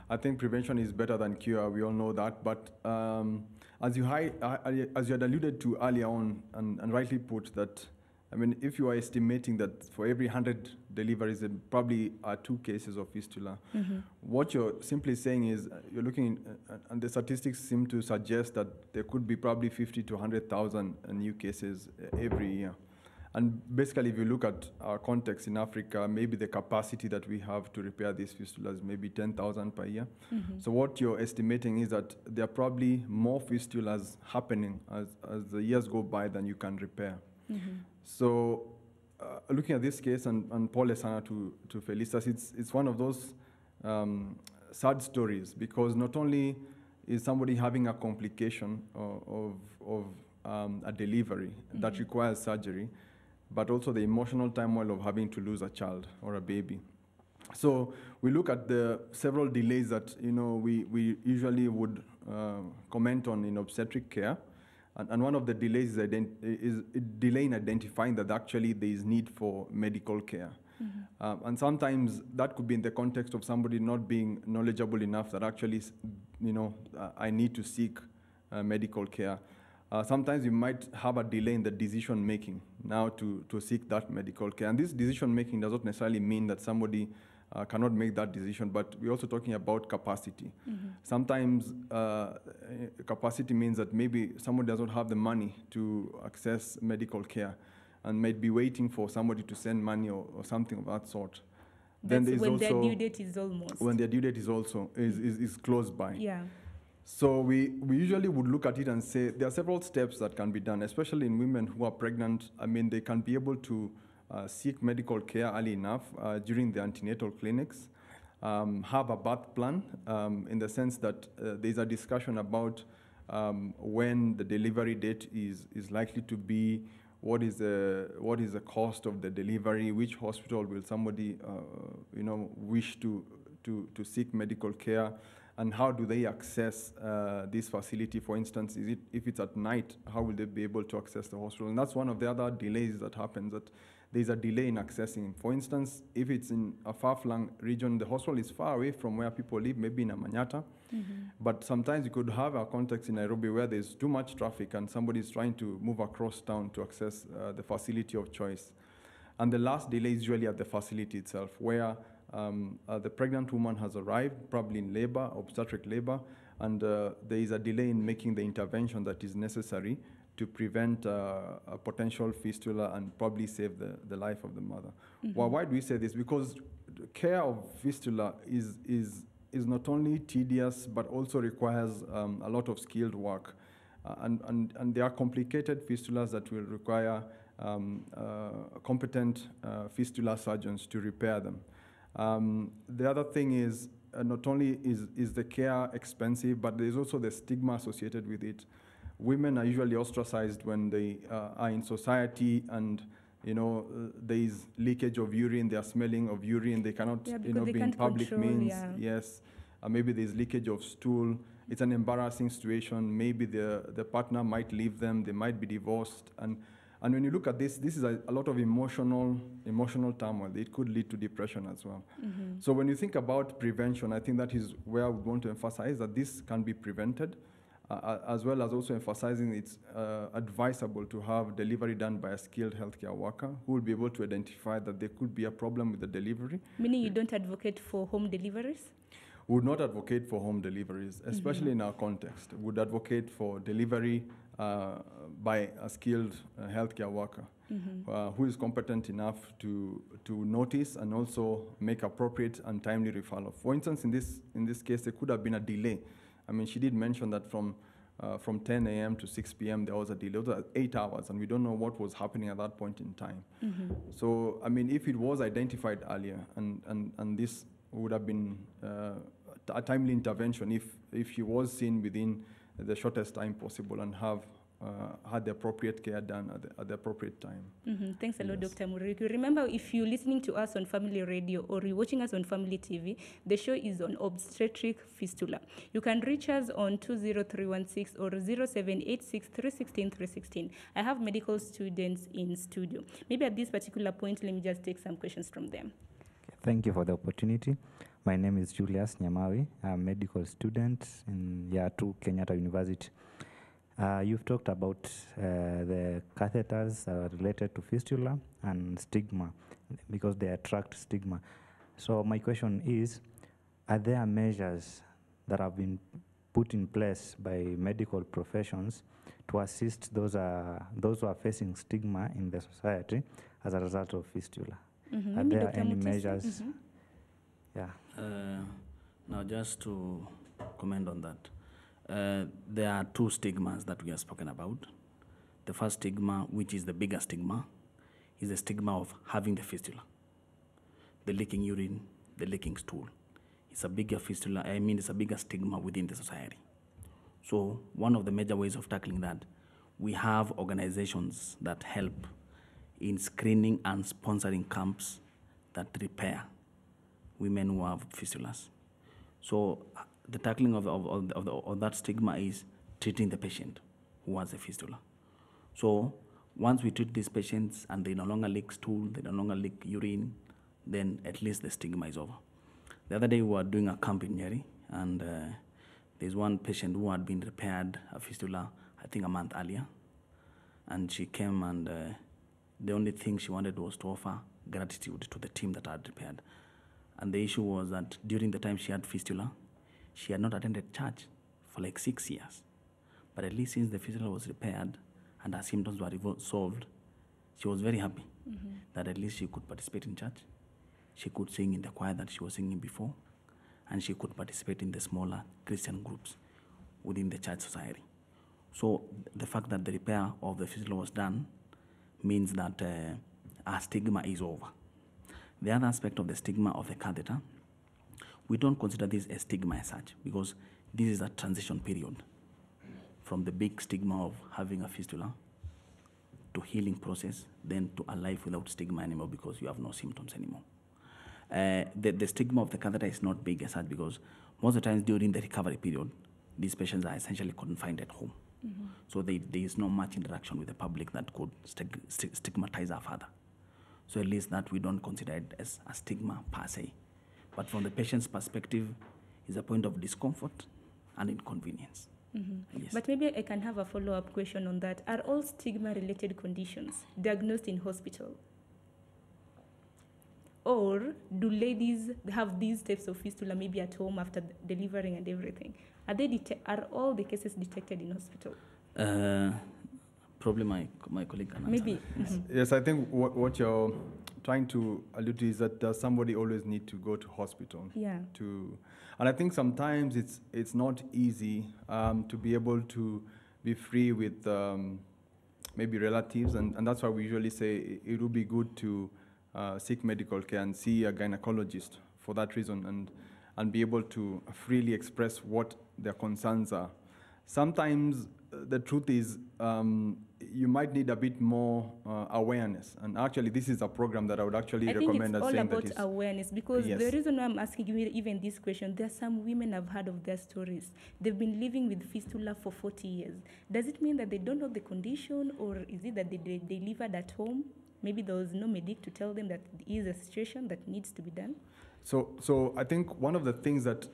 Speaker 2: I think prevention is better than cure. We all know that. But um, as you hi- uh, as you had alluded to earlier on, and, and rightly put, that I mean, if you are estimating that for every hundred deliveries, there probably are two cases of fistula, what you're simply saying is uh, you're looking, uh, and the statistics seem to suggest that there could be probably 50 to 100,000 new cases uh, every year. And basically, if you look at our context in Africa, maybe the capacity that we have to repair these fistulas maybe 10,000 per year. So what you're estimating is that there are probably more fistulas happening as, as the years go by than you can repair. So uh, looking at this case, and, and pole sana to, to Felicitas, it's, it's one of those um, sad stories because not only is somebody having a complication of, of, of um, a delivery that requires surgery, but also the emotional turmoil of having to lose a child or a baby. So we look at the several delays that you know we, we usually would uh, comment on in obstetric care, and, and one of the delays is, is delay in identifying that actually there is need for medical care. Um, and sometimes that could be in the context of somebody not being knowledgeable enough that actually, you know, uh, I need to seek uh, medical care. Uh, sometimes you might have a delay in the decision making now to, to seek that medical care. And this decision making does not necessarily mean that somebody uh, cannot make that decision, but we're also talking about capacity. Sometimes uh, capacity means that maybe someone does not have the money to access medical care and might be waiting for somebody to send money or, or something of that sort. then there's
Speaker 1: when
Speaker 2: also
Speaker 1: their due date is almost.
Speaker 2: when their due date is also is, is, is close by.
Speaker 1: yeah.
Speaker 2: So we, we usually would look at it and say there are several steps that can be done, especially in women who are pregnant. I mean, they can be able to seek medical care early enough uh, during the antenatal clinics, um, have a birth plan um, in the sense that uh, there's a discussion about um, when the delivery date is, is likely to be, what is the what is the cost of the delivery, which hospital will somebody uh, you know wish to to to seek medical care, and how do they access uh, this facility? For instance, is it if it's at night, how will they be able to access the hospital? And that's one of the other delays that happens that there's a delay in accessing. For instance, if it's in a far-flung region, the hospital is far away from where people live, maybe in a manyatta. But sometimes you could have a context in Nairobi where there's too much traffic and somebody is trying to move across town to access uh, the facility of choice. And the last delay is usually at the facility itself, where um, uh, the pregnant woman has arrived, probably in labor, obstetric labor, and uh, there is a delay in making the intervention that is necessary to prevent uh, a potential fistula and probably save the, the life of the mother. Well, why do we say this? Because care of fistula is, is, is not only tedious, but also requires um, a lot of skilled work. Uh, and, and, and there are complicated fistulas that will require um, uh, competent uh, fistula surgeons to repair them. Um, the other thing is uh, not only is, is the care expensive, but there's also the stigma associated with it. Women are usually ostracized when they uh, are in society and you know uh, there is leakage of urine, they are smelling of urine, they cannot
Speaker 1: Yeah,
Speaker 2: you know be in public
Speaker 1: control,
Speaker 2: means.
Speaker 1: yeah.
Speaker 2: Yes, uh, maybe there's leakage of stool. It's an embarrassing situation. Maybe the the partner might leave them. They might be divorced. And and when you look at this, this is a, a lot of emotional emotional turmoil. It could lead to depression as well. So when you think about prevention, I think that is where I would want to emphasize that this can be prevented, uh, as well as also emphasizing it's uh, advisable to have delivery done by a skilled healthcare worker who will be able to identify that there could be a problem with the delivery
Speaker 1: Meaning you don't advocate for home deliveries?
Speaker 2: would not advocate for home deliveries, especially in our context. Would advocate for delivery uh, by a skilled uh, healthcare worker uh, who is competent enough to, to notice and also make appropriate and timely referral. For instance, in this, in this case, there could have been a delay. I mean, she did mention that from, uh, from 10 a.m. to 6 p.m. there was a delay. It was eight hours, and we don't know what was happening at that point in time. So, I mean, if it was identified earlier, and, and, and this would have been uh, a timely intervention if, if she was seen within the shortest time possible and have uh, had the appropriate care done at the, at the appropriate time.
Speaker 1: Mhm. Thanks a lot,
Speaker 2: Yes.
Speaker 1: Dr. Muriuki. Remember, if you're listening to us on Family Radio or you're watching us on Family TV, the show is on obstetric fistula. You can reach us on 20316 or 0786 316 316. I have medical students in studio. Maybe at this particular point, let me just take some questions from them.
Speaker 9: Thank you for the opportunity. My name is Julius Nyamawi. I'm a medical student in year two, Kenyatta University. Uh, you've talked about uh, the catheters uh, related to fistula and stigma because they attract stigma. So my question is, are there measures that have been put in place by medical professions to assist those, uh, those who are facing stigma in the society as a result of fistula?
Speaker 1: Mhm.
Speaker 9: Are there
Speaker 1: Dr.
Speaker 9: any
Speaker 1: Mutisia?
Speaker 9: measures?
Speaker 1: Mhm.
Speaker 9: Yeah.
Speaker 3: Uh, now, just to comment on that, uh, there are two stigmas that we have spoken about. The first stigma, which is the biggest stigma, is the stigma of having the fistula, the leaking urine, the leaking stool. It's a bigger fistula, I mean, it's a bigger stigma within the society. So, one of the major ways of tackling that, we have organizations that help in screening and sponsoring camps that repair women who have fistulas. So the tackling of, of, of, of, the, of that stigma is treating the patient who has a fistula. So once we treat these patients and they no longer leak stool, they no longer leak urine, then at least the stigma is over. The other day we were doing a camp in Nyeri, and uh, there's one patient who had been repaired a fistula, I think a month earlier, and she came and uh, the only thing she wanted was to offer gratitude to the team that had repaired. And the issue was that during the time she had fistula, she had not attended church for like six years. But at least since the fistula was repaired and her symptoms were revo- solved, she was very happy that at least she could participate in church. She could sing in the choir that she was singing before, and she could participate in the smaller Christian groups, within the church society. So the fact that the repair of the fistula was done means that uh, our stigma is over. The other aspect of the stigma of the catheter, we don't consider this a stigma as such because this is a transition period from the big stigma of having a fistula to healing process, then to a life without stigma anymore because you have no symptoms anymore. Uh, the, the stigma of the catheter is not big as such because most of the times during the recovery period, these patients are essentially confined at home. So they, there is not much interaction with the public that could stig- sti- stigmatize our father. So at least that we don't consider it as a stigma per se. But from the patient's perspective, it's a point of discomfort and inconvenience. Yes.
Speaker 1: But maybe I can have a follow up question on that. Are all stigma related conditions diagnosed in hospital? Or do ladies have these types of fistula maybe at home after delivering and everything? Are, they dete- are all the cases detected in hospital?
Speaker 3: Uh, probably my, my colleague can answer
Speaker 1: Maybe.
Speaker 3: that.
Speaker 1: mhm.
Speaker 2: Yes, I think what, what you're trying to allude to is that does somebody always need to go to hospital
Speaker 1: Yeah.
Speaker 2: to, and I think sometimes it's it's not easy um, to be able to be free with um, maybe relatives, and, and that's why we usually say it, it would be good to uh, seek medical care and see a gynecologist for that reason, and and be able to freely express what their concerns are. Sometimes uh, the truth is um, you might need a bit more uh, awareness, and actually this is a program that I would actually
Speaker 1: I think
Speaker 2: recommend
Speaker 1: it's all about awareness because the reason why I'm asking you even this question, there are some women I've heard of their stories. They've been living with fistula for 40 years. Does it mean that they don't know the condition, or is it that they de- delivered at home? Maybe there was no medic to tell them that there is a situation that needs to be done.
Speaker 2: So, so I think one of the things that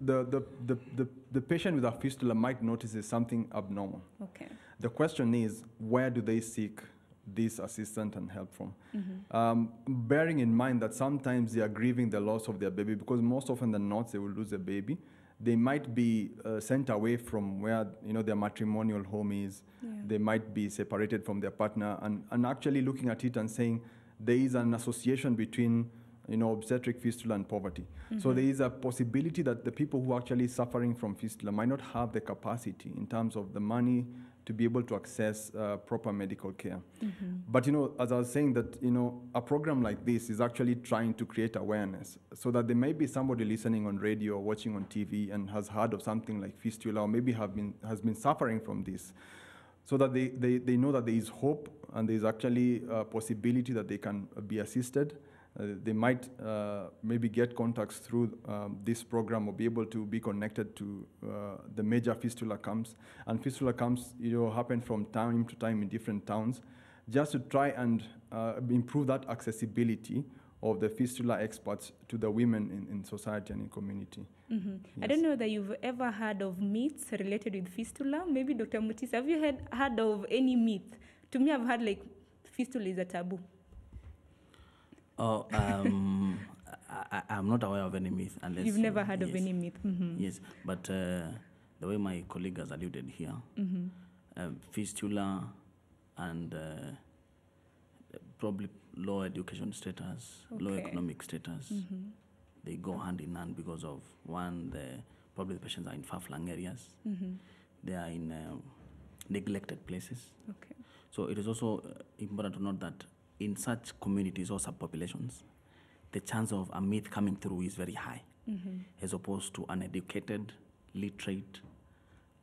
Speaker 2: the, the, the, the, the patient with a fistula might notice is something abnormal.
Speaker 1: Okay.
Speaker 2: The question is, where do they seek this assistance and help from?
Speaker 1: Mhm.
Speaker 2: Um, bearing in mind that sometimes they are grieving the loss of their baby, because most often than not, they will lose a baby. They might be uh, sent away from where you know their matrimonial home is.
Speaker 1: Yeah.
Speaker 2: They might be separated from their partner, and, and actually looking at it and saying there is an association between you know obstetric fistula and poverty. So
Speaker 1: Mhm.
Speaker 2: there is a possibility that the people who are actually suffering from fistula might not have the capacity in terms of the money to be able to access uh, proper medical care.
Speaker 1: Mhm.
Speaker 2: But you know, as I was saying, that you know, a program like this is actually trying to create awareness, so that there may be somebody listening on radio or watching on TV and has heard of something like fistula, or maybe have been has been suffering from this, so that they, they, they know that there is hope and there is actually a possibility that they can be assisted. Uh, they might uh, maybe get contacts through um, this program or be able to be connected to uh, the major fistula camps. And fistula camps, you know, happen from time to time in different towns, just to try and uh, improve that accessibility of the fistula experts to the women in, in society and in community.
Speaker 1: Mhm. I don't know that you've ever heard of myths related with fistula. Maybe Dr. Mutisia, have you heard, heard of any myth? To me, I've heard like fistula is a taboo.
Speaker 3: Oh, um, I, I'm not aware of any myth unless
Speaker 1: You've never heard of any myth. Mhm.
Speaker 3: Yes, but uh, the way my colleague has alluded here,
Speaker 1: Mhm.
Speaker 3: um, fistula and uh, probably low education status, low economic status,
Speaker 1: Mhm.
Speaker 3: they go hand in hand because of one, the probably the patients are in far-flung areas,
Speaker 1: Mhm.
Speaker 3: they are in uh, neglected places.
Speaker 1: Okay.
Speaker 3: So it is also uh, important to note that in such communities or subpopulations, the chance of a myth coming through is very high,
Speaker 1: Mhm.
Speaker 3: as opposed to an educated, literate,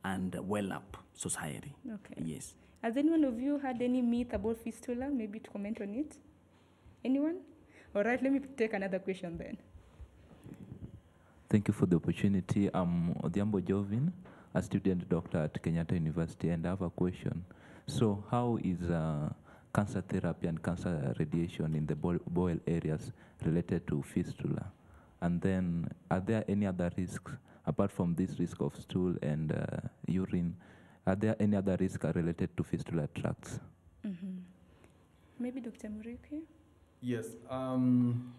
Speaker 3: and well-up society.
Speaker 1: Okay.
Speaker 3: Yes.
Speaker 1: Has anyone of you had any myth about fistula? Maybe to comment on it? Anyone? All right, let me take another question then.
Speaker 10: Thank you for the opportunity. I'm Odhiambo Jovin, a student doctor at Kenyatta University, and I have a question. So, how is uh, cancer therapy and cancer radiation in the bowel bowel areas related to fistula? And then, are there any other risks apart from this risk of stool and uh, urine? Are there any other risks related to fistula tracts?
Speaker 1: Mhm. Maybe Dr. Muriuki?
Speaker 2: Yes. Um,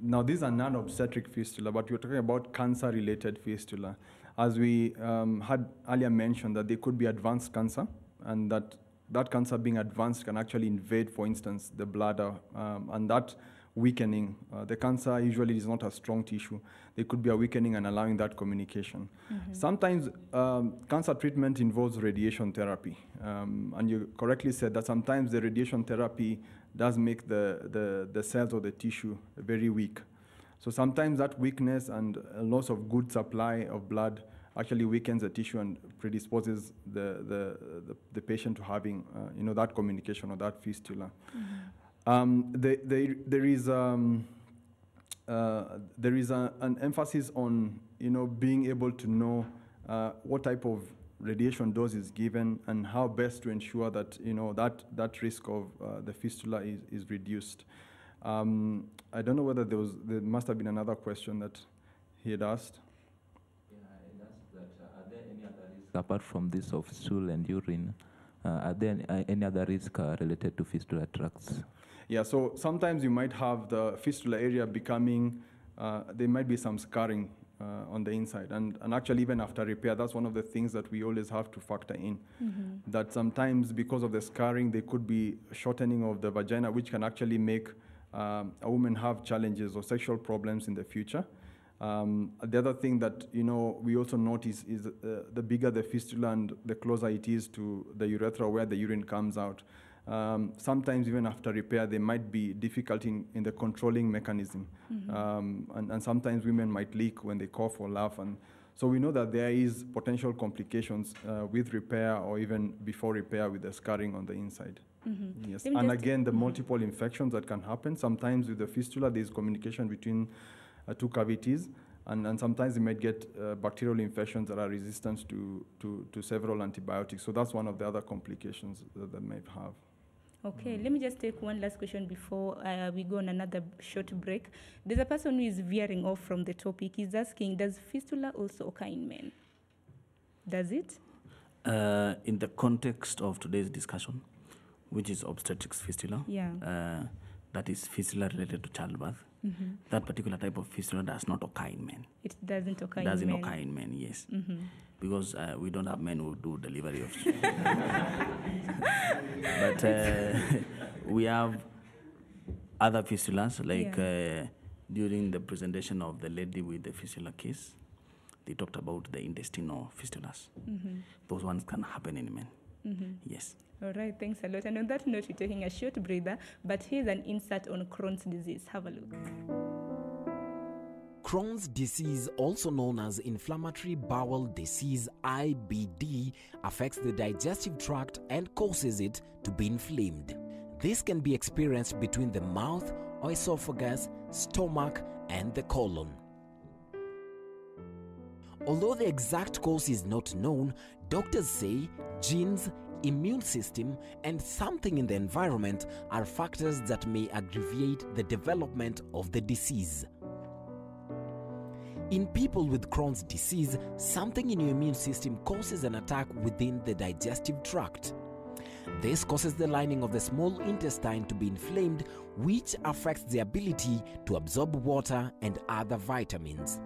Speaker 2: now, these are non-obstetric fistula, but we're talking about cancer-related fistula. As we um, had earlier mentioned, that they could be advanced cancer, and that that cancer being advanced can actually invade, for instance, the bladder, um, and that weakening. Uh, the cancer usually is not a strong tissue. There could be a weakening and allowing that communication. Sometimes um, cancer treatment involves radiation therapy. Um, and you correctly said that sometimes the radiation therapy does make the, the, the cells or the tissue very weak. So sometimes that weakness and loss of good supply of blood actually weakens the tissue and predisposes the, the, the, the patient to having uh, you know, that communication or that fistula. Um, the, the, there is, um, uh, there is a, an emphasis on you know, being able to know uh, what type of radiation dose is given and how best to ensure that you know, that, that risk of uh, the fistula is, is reduced. Um, I don't know whether there was there must have been another question that he had asked.
Speaker 10: are there any other risks apart from this of stool and urine? Uh, are there any, uh, any other risk uh, related to fistula tracts?
Speaker 2: Yeah, so sometimes you might have the fistula area becoming, uh, there might be some scarring uh, on the inside. And, and actually, even after repair, that's one of the things that we always have to factor in. That sometimes, because of the scarring, there could be shortening of the vagina, which can actually make um, a woman have challenges or sexual problems in the future. Um, the other thing that you know we also notice is uh, the bigger the fistula and the closer it is to the urethra where the urine comes out. Um, sometimes even after repair, there might be difficulty in, in the controlling mechanism, um, and, and sometimes women might leak when they cough or laugh, and so we know that there is potential complications uh, with repair or even before repair with the scarring on the inside. Yes,
Speaker 1: Let me
Speaker 2: and again, the multiple infections that can happen. Sometimes with the fistula, there is communication between two cavities, and, and sometimes you might get uh, bacterial infections that are resistant to, to, to several antibiotics. So that's one of the other complications that they might have.
Speaker 1: Okay, let me just take one last question before uh, we go on another short break. There's a person who is veering off from the topic. He's asking, does fistula also occur in men? Does it?
Speaker 3: Uh, in the context of today's discussion, which is obstetrics fistula,
Speaker 1: Yeah.
Speaker 3: uh, that is fistula related to childbirth,
Speaker 1: Mhm.
Speaker 3: that particular type of fistula does not occur in men.
Speaker 1: It doesn't occur it
Speaker 3: doesn't
Speaker 1: in men.
Speaker 3: It doesn't occur in men, yes.
Speaker 1: Mhm.
Speaker 3: Because uh, we don't have men who do delivery of But uh, we have other fistulas, like uh, during the presentation of the lady with the fistula case, they talked about the intestinal fistulas.
Speaker 1: Mhm.
Speaker 3: Those ones can happen in men.
Speaker 1: Mhm.
Speaker 3: Yes.
Speaker 1: All right, thanks a lot. And on that note, we're taking a short breather, but here's an insert on Crohn's disease. Have a look.
Speaker 7: Crohn's disease, also known as inflammatory bowel disease IBD, affects the digestive tract and causes it to be inflamed. This can be experienced between the mouth or esophagus, stomach, and the colon. Although the exact cause is not known, doctors say genes, immune system, and something in the environment are factors that may aggravate the development of the disease. In people with Crohn's disease, something in your immune system causes an attack within the digestive tract. This causes the lining of the small intestine to be inflamed, which affects the ability to absorb water and other vitamins.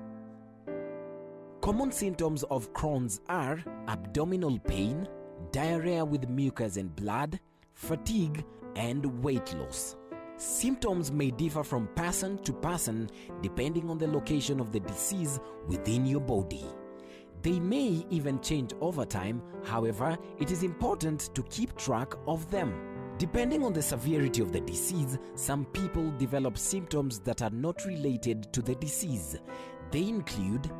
Speaker 7: Common symptoms of Crohn's are abdominal pain, diarrhea with mucus and blood, fatigue, and weight loss. Symptoms may differ from person to person depending on the location of the disease within your body. They may even change over time, however, it is important to keep track of them. Depending on the severity of the disease, some people develop symptoms that are not related to the disease. They include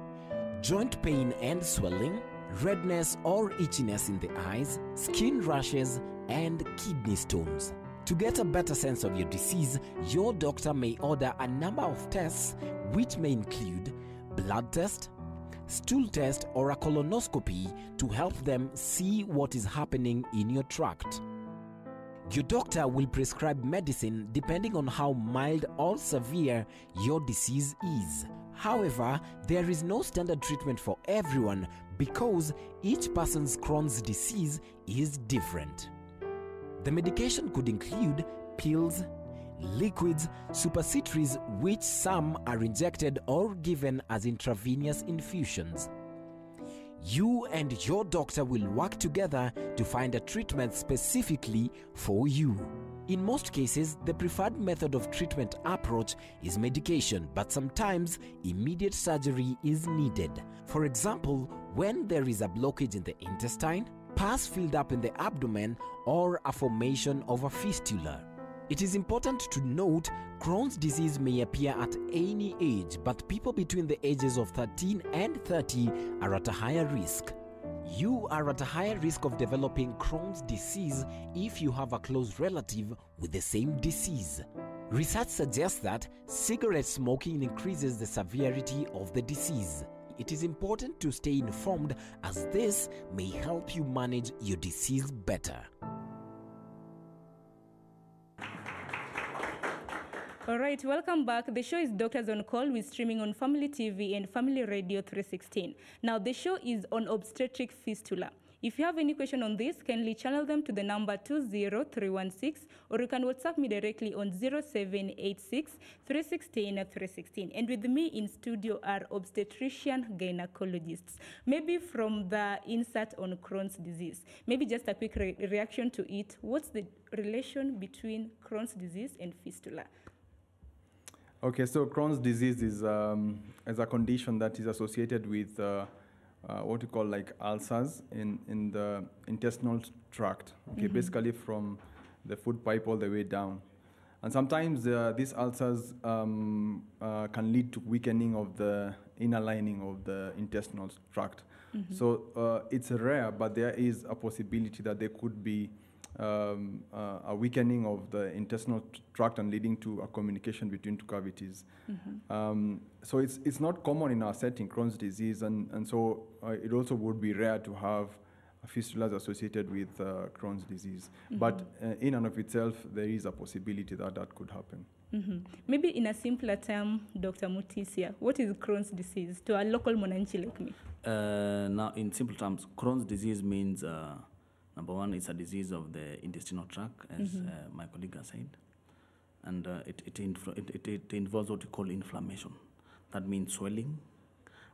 Speaker 7: joint pain and swelling, redness or itchiness in the eyes, skin rashes, and kidney stones. To get a better sense of your disease, your doctor may order a number of tests, which may include blood test, stool test, or a colonoscopy to help them see what is happening in your tract. Your doctor will prescribe medicine depending on how mild or severe your disease is. However, there is no standard treatment for everyone because each person's Crohn's disease is different. The medication could include pills, liquids, suppositories, which some are injected or given as intravenous infusions. You and your doctor will work together to find a treatment specifically for you. In most cases, the preferred method of treatment approach is medication, but sometimes immediate surgery is needed. For example, when there is a blockage in the intestine, pus filled up in the abdomen, or a formation of a fistula. It is important to note Crohn's disease may appear at any age, but people between the ages of 13 and 30 are at a higher risk. You are at a higher risk of developing Crohn's disease if you have a close relative with the same disease. Research suggests that cigarette smoking increases the severity of the disease. It is important to stay informed as this may help you manage your disease better.
Speaker 1: All right, welcome back. The show is Doctors on Call with streaming on Family TV and Family Radio 316. Now, the show is on obstetric fistula. If you have any question on this, kindly channel them to the number 20316 or you can WhatsApp me directly on 0786 316 316. And with me in studio are obstetrician gynecologists. Maybe from the insert on Crohn's disease. Maybe just a quick re- reaction to it. What's the relation between Crohn's disease and fistula?
Speaker 2: Okay, so Crohn's disease is, um, is a condition that is associated with uh, uh, what we call like ulcers in, in the intestinal tract. Okay,
Speaker 1: Mhm.
Speaker 2: basically from the food pipe all the way down. And sometimes uh, these ulcers um, uh, can lead to weakening of the inner lining of the intestinal tract.
Speaker 1: Mhm.
Speaker 2: So uh, it's rare, but there is a possibility that there could be um, uh, a weakening of the intestinal tract and leading to a communication between two cavities.
Speaker 1: Mhm.
Speaker 2: Um, so it's, it's not common in our setting, Crohn's disease, and, and so uh, it also would be rare to have fistulas associated with uh, Crohn's disease. But uh, in and of itself, there is a possibility that that could happen.
Speaker 1: Mhm. Maybe in a simpler term, Dr. Mutisia, what is Crohn's disease to a local mwananchi like me?
Speaker 3: Uh, now, in simple terms, Crohn's disease means uh, number one, it's a disease of the intestinal tract, as
Speaker 1: Mhm.
Speaker 3: uh, my colleague has said, and uh, it, it, it, it, involves what we call inflammation. That means swelling,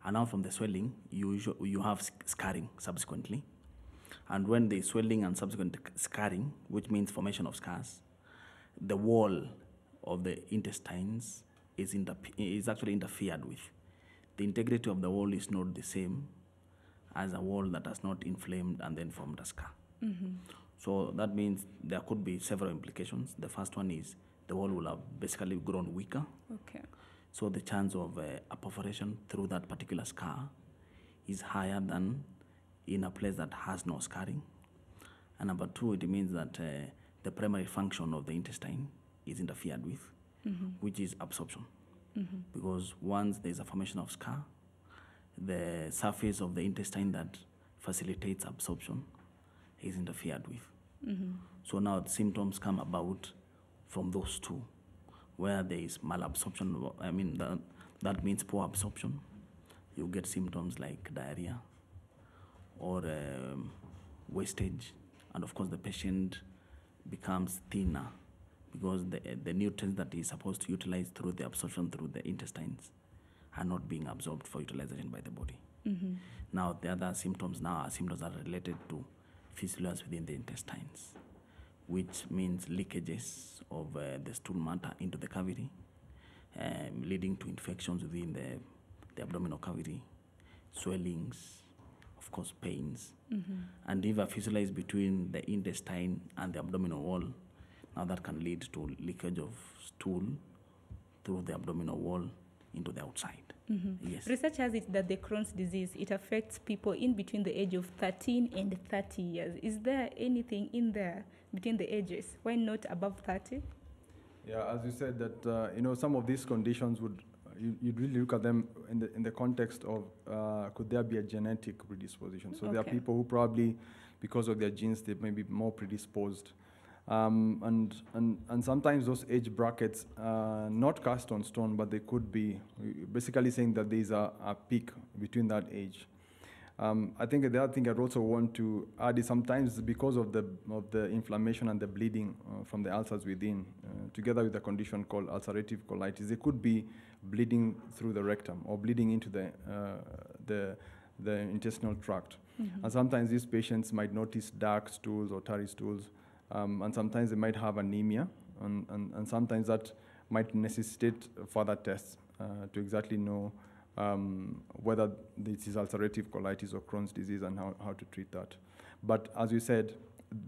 Speaker 3: and now from the swelling, you you have scarring subsequently, and when the swelling and subsequent scarring, which means formation of scars, the wall of the intestines is, inter- is actually interfered with. The integrity of the wall is not the same as a wall that has not inflamed and then formed a scar.
Speaker 1: Mhm.
Speaker 3: So that means there could be several implications. The first one is the wall will have basically grown weaker.
Speaker 1: Okay.
Speaker 3: So the chance of uh, a perforation through that particular scar is higher than in a place that has no scarring. And number two, it means that uh, the primary function of the intestine is interfered with,
Speaker 1: Mhm.
Speaker 3: which is absorption.
Speaker 1: Mhm.
Speaker 3: Because once there's a formation of scar, the surface of the intestine that facilitates absorption is interfered with.
Speaker 1: Mhm.
Speaker 3: So now the symptoms come about from those two, where there is malabsorption. I mean, that, that means poor absorption. You get symptoms like diarrhea or um, wastage, and of course, the patient becomes thinner because the, the nutrients that he's supposed to utilize through the absorption through the intestines are not being absorbed for utilization by the body.
Speaker 1: Mhm.
Speaker 3: Now, the other symptoms now are symptoms that are related to fistulas within the intestines, which means leakages of uh, the stool matter into the cavity, um, leading to infections within the, the abdominal cavity, swellings, of course, pains.
Speaker 1: Mhm.
Speaker 3: And if a fistula is between the intestine and the abdominal wall, now that can lead to leakage of stool through the abdominal wall into the outside.
Speaker 1: Mhm.
Speaker 3: Yes.
Speaker 1: Research has it that the Crohn's disease it affects people in between the age of 13 and 30 years. Is there anything in there between the ages? Why not above 30?
Speaker 2: Yeah, as you said, that uh, you know some of these conditions would you, you'd really look at them in the in the context of uh, could there be a genetic predisposition? So there are people who probably, because of their genes, they may be more predisposed, um, and and and sometimes those age brackets are not cast on stone, but they could be basically saying that there is a, a peak between that age. Um, I think the other thing I'd also want to add is sometimes because of the of the inflammation and the bleeding uh, from the ulcers within, uh, together with a condition called ulcerative colitis, there could be bleeding through the rectum or bleeding into the uh, the the intestinal tract.
Speaker 1: Mhm.
Speaker 2: And sometimes these patients might notice dark stools or tarry stools, Um, and sometimes they might have anemia, and, and, and sometimes that might necessitate further tests uh, to exactly know um, whether this is ulcerative colitis or Crohn's disease and how, how to treat that. But as you said,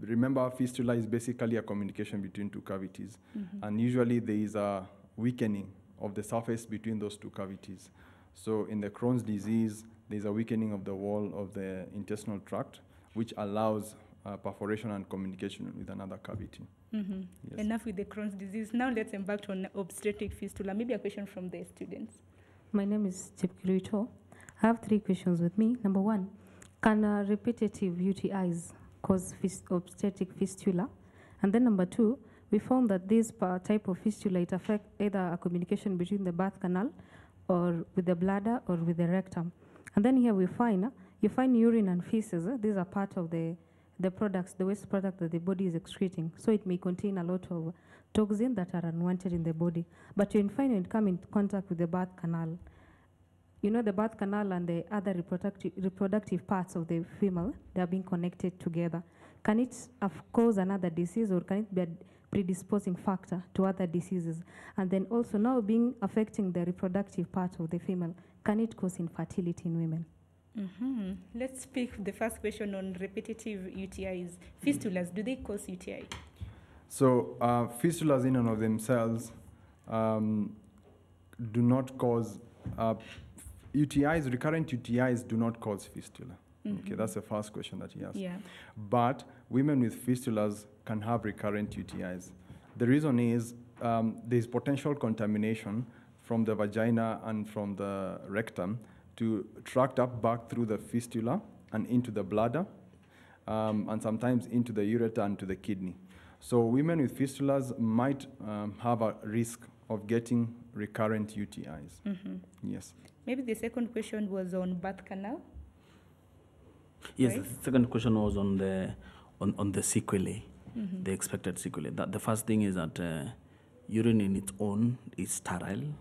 Speaker 2: remember fistula is basically a communication between two cavities.
Speaker 1: Mhm.
Speaker 2: And usually there is a weakening of the surface between those two cavities. So in the Crohn's disease, there's a weakening of the wall of the intestinal tract, which allows uh, perforation and communication with another cavity.
Speaker 1: Mhm.
Speaker 2: Yes.
Speaker 1: Enough with the Crohn's disease. Now let's embark on obstetric fistula. Maybe a question from the students.
Speaker 11: My name is Chepkirito. I have three questions with me. Number one, can uh, repetitive UTIs cause fis- obstetric fistula? And then number two, we found that this type of fistula it affect either a communication between the birth canal or with the bladder or with the rectum. And then here we find uh, you find urine and feces. uh, these are part of the the products, the waste product that the body is excreting. So it may contain a lot of toxins that are unwanted in the body. But you find when it come in contact with the birth canal, you know the birth canal and the other reproductive, reproductive parts of the female, they are being connected together. Can it cause another disease or can it be a predisposing factor to other diseases? And then also now being affecting the reproductive part of the female, can it cause infertility in women?
Speaker 1: Hmm Let's pick the first question on repetitive UTIs. Fistulas, do they cause UTI?
Speaker 2: So uh, fistulas in and of themselves um, do not cause uh, UTIs. Recurrent UTIs do not cause fistula. Okay,
Speaker 1: Mhm.
Speaker 2: that's the first question that he asked.
Speaker 1: Yeah.
Speaker 2: But women with fistulas can have recurrent UTIs. The reason is um, there's potential contamination from the vagina and from the rectum to tract up back through the fistula and into the bladder, um, and sometimes into the ureter and to the kidney. So women with fistulas might um, have a risk of getting recurrent UTIs.
Speaker 1: Mhm.
Speaker 2: Yes.
Speaker 1: Maybe the second question was on birth canal.
Speaker 3: Yes,
Speaker 1: Right.
Speaker 3: the second question was on the on, on the sequelae,
Speaker 1: Mhm.
Speaker 3: the expected sequelae. That the first thing is that uh, urine in its own is sterile.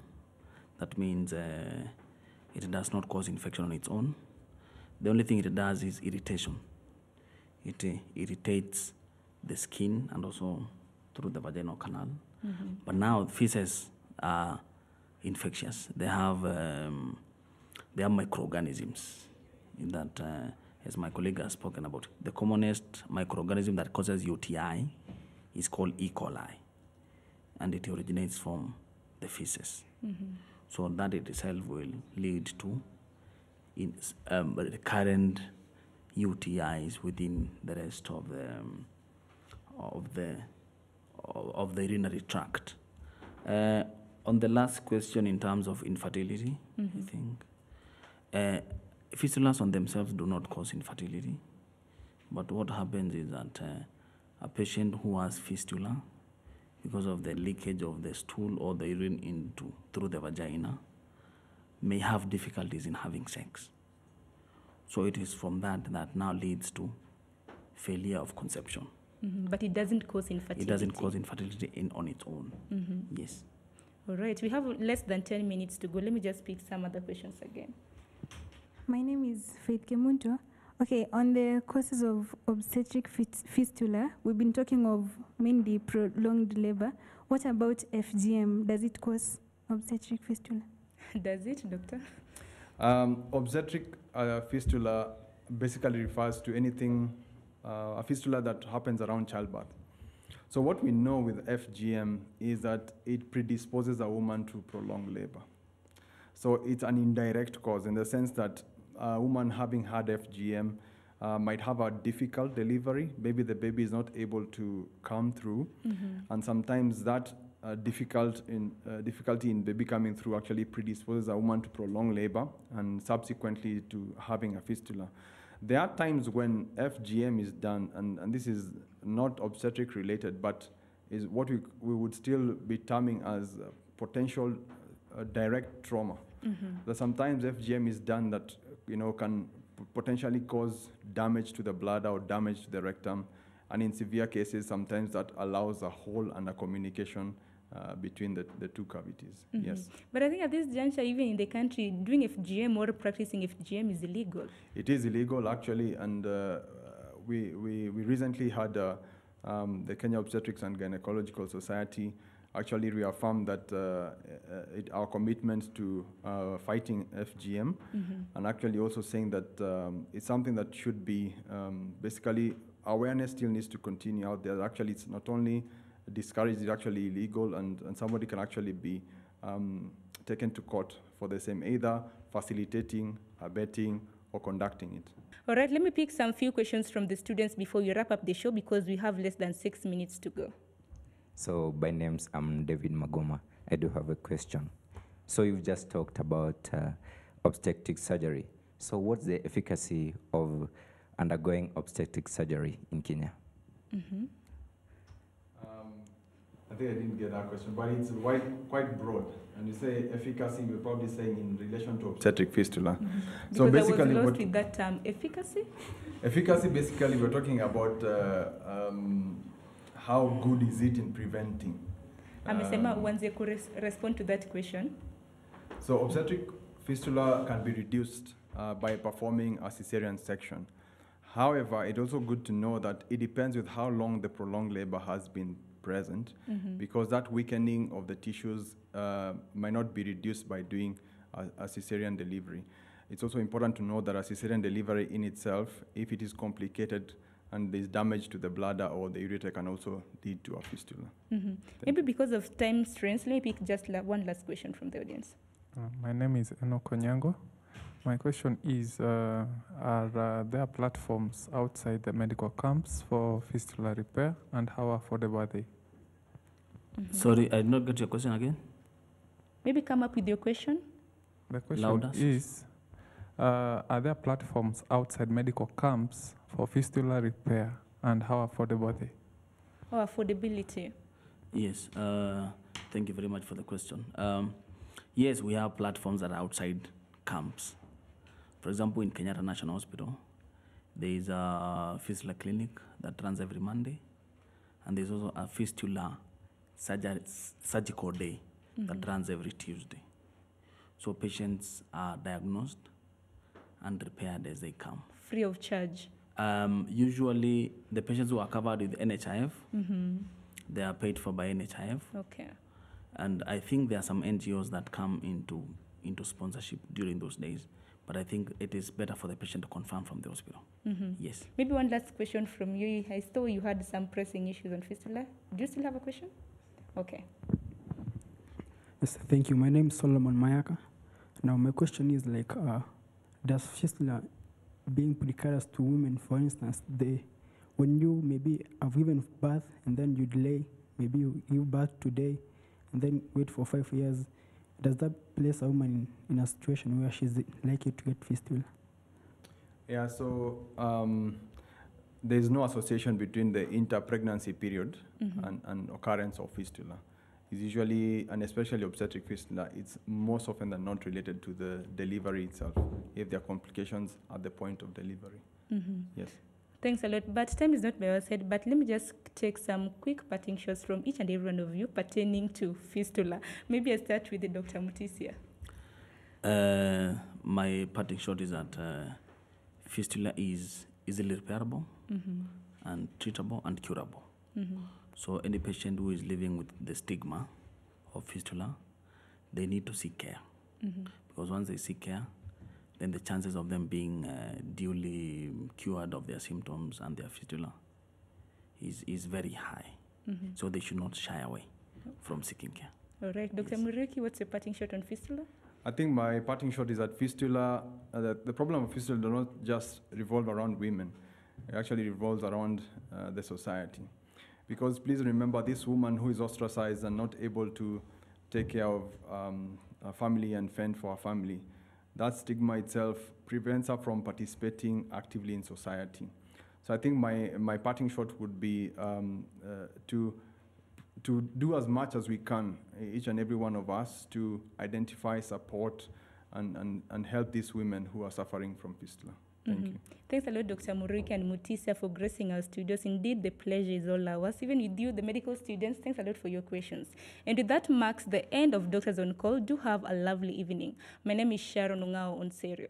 Speaker 3: That means uh, it does not cause infection on its own. The only thing it does is irritation. It uh, irritates the skin and also through the vaginal canal.
Speaker 1: Mhm.
Speaker 3: But now feces are infectious. They have um, they have microorganisms in that, uh, as my colleague has spoken about. The commonest microorganism that causes UTI is called E. coli, and it originates from the feces.
Speaker 1: Mhm.
Speaker 3: So that itself will lead to in, um, recurrent UTIs within the rest of the um, of the of the urinary tract. Uh, on the last question, in terms of infertility, I
Speaker 1: Mhm.
Speaker 3: think uh, fistulas on themselves do not cause infertility, but what happens is that uh, a patient who has fistula, because of the leakage of the stool or the urine into through the vagina, may have difficulties in having sex. So it is from that that now leads to failure of conception.
Speaker 1: Mhm. But it doesn't cause infertility.
Speaker 3: It doesn't cause infertility in on its own.
Speaker 1: Mhm.
Speaker 3: Yes.
Speaker 1: All right, we have less than 10 minutes to go. Let me just pick some other questions again.
Speaker 12: My name is Faith Kemunto. Okay, on the causes of obstetric fistula, we've been talking of mainly prolonged labor. What about FGM? Does it cause obstetric fistula?
Speaker 1: Does it, doctor?
Speaker 2: Um, obstetric uh, fistula basically refers to anything, uh, a fistula that happens around childbirth. So, what we know with FGM is that it predisposes a woman to prolonged labor. So, it's an indirect cause in the sense that a woman having had FGM uh, might have a difficult delivery. Maybe the baby is not able to come through,
Speaker 1: Mhm.
Speaker 2: and sometimes that uh, difficult in, uh, difficulty in baby coming through actually predisposes a woman to prolonged labor and subsequently to having a fistula. There are times when FGM is done, and, and this is not obstetric related, but is what we, we would still be terming as potential uh, direct trauma.
Speaker 1: Mhm.
Speaker 2: That sometimes FGM is done that you know can p- potentially cause damage to the bladder or damage to the rectum, and in severe cases, sometimes that allows a hole and a communication uh, between the, the two cavities.
Speaker 1: Mhm.
Speaker 2: Yes,
Speaker 1: But I think at this juncture, even in the country, doing FGM or practicing FGM is illegal.
Speaker 2: it is illegal actually, and uh, we, we we recently had a, um, the Kenya Obstetrics and Gynecological Society actually reaffirmed that uh, uh, it, our commitment to uh, fighting FGM,
Speaker 1: Mhm.
Speaker 2: and actually also saying that um, it's something that should be um, basically awareness still needs to continue out there. Actually, it's not only discouraged, it's actually illegal, and, and somebody can actually be um, taken to court for the same, either facilitating, abetting, or conducting it.
Speaker 1: All right, let me pick some few questions from the students before we wrap up the show because we have less than six minutes to go.
Speaker 13: So by names, I'm David Magoma. I do have a question. So you've just talked about uh, obstetric surgery. So what's the efficacy of undergoing obstetric surgery in Kenya?
Speaker 1: Mm-hmm.
Speaker 2: I think I didn't get that question, but it's quite, quite broad. And you say efficacy, we're probably saying in relation to obstetric fistula. So
Speaker 1: Because
Speaker 2: basically,
Speaker 1: I was lost
Speaker 2: what
Speaker 1: with that term, efficacy.
Speaker 2: efficacy basically we're talking about uh, um, how good is it in preventing.
Speaker 1: Amesema
Speaker 2: Um,
Speaker 1: uanze kures- respond to that question.
Speaker 2: So obstetric fistula can be reduced uh, by performing a cesarean section. However, it's also good to know that it depends with how long the prolonged labor has been present,
Speaker 1: Mhm.
Speaker 2: because that weakening of the tissues uh, might not be reduced by doing a, a cesarean delivery. It's also important to know that a cesarean delivery in itself, if it is complicated and there's damage to the bladder or the ureter, can also lead to a fistula.
Speaker 1: Mhm. Maybe because of time strains, let me pick just la- one last question from the audience.
Speaker 14: Uh, my name is Eno Konyango. My question is uh, Are uh, there platforms outside the medical camps for fistula repair and how affordable are they?
Speaker 3: Sorry, I did not get your question again.
Speaker 1: Maybe come up with your question.
Speaker 14: The question
Speaker 3: Louder.
Speaker 14: is uh, Are there platforms outside medical camps for fistula repair and how affordable they?
Speaker 1: Or affordability.
Speaker 3: Yes, uh, thank you very much for the question. Um, yes, we have platforms that are outside camps. For example, in Kenyatta National Hospital, there is a fistula clinic that runs every Monday, and there's also a fistula surgery, surgical day that
Speaker 1: Mhm.
Speaker 3: runs every Tuesday. So patients are diagnosed and repaired as they come.
Speaker 1: Free of charge.
Speaker 3: Um, usually, the patients who are covered with NHIF,
Speaker 1: Mhm.
Speaker 3: they are paid for by NHIF.
Speaker 1: Okay.
Speaker 3: And I think there are some NGOs that come into into sponsorship during those days. But I think it is better for the patient to confirm from the hospital.
Speaker 1: Mhm.
Speaker 3: Yes.
Speaker 1: Maybe one last question from you. I saw you had some pressing issues on fistula. Do you still have a question? Okay.
Speaker 15: Yes, thank you. My name is Solomon Mayaka. Now, my question is like, uh, does fistula being precarious to women, for instance, they, when you maybe have given birth and then you delay, maybe you give birth today and then wait for five years, does that place a woman in, in a situation where she's likely to get fistula?
Speaker 2: Yeah, so um, there's no association between the inter-pregnancy period
Speaker 1: Mhm.
Speaker 2: and, and occurrence of fistula. It's usually, and especially obstetric fistula, it's most often than not related to the delivery itself, if there are complications at the point of delivery.
Speaker 1: Mhm.
Speaker 2: Yes.
Speaker 1: Thanks a lot. But time is not by our side. But let me just take some quick parting shots from each and every one of you pertaining to fistula. Maybe I start with the Dr. Mutisia.
Speaker 3: Uh, my parting shot is that uh, fistula is easily repairable
Speaker 1: Mhm.
Speaker 3: and treatable and curable.
Speaker 1: Mhm.
Speaker 3: So any patient who is living with the stigma of fistula, they need to seek care.
Speaker 1: Mhm.
Speaker 3: Because once they seek care, then the chances of them being uh, duly cured of their symptoms and their fistula is, is very high.
Speaker 1: Mhm.
Speaker 3: So they should not shy away from seeking care.
Speaker 1: All right. Dr. Muriuki, what's your parting shot on fistula?
Speaker 2: I think my parting shot is that fistula, uh, the, the problem of fistula does not just revolve around women. It actually revolves around uh, the society. Because please remember this woman who is ostracized and not able to take care of um, a family and fend for a family, that stigma itself prevents her from participating actively in society. So I think my, my parting shot would be um, uh, to to do as much as we can, each and every one of us, to identify, support, and, and, and help these women who are suffering from fistula. Thank
Speaker 1: Mhm.
Speaker 2: you.
Speaker 1: Thanks a lot, Dr. Muriuki and Mutisia, for gracing our studios. Indeed, the pleasure is all ours. Even with you, the medical students, thanks a lot for your questions. And that marks the end of Doctors on Call. Do have a lovely evening. My name is Sharon Ongao Onserio.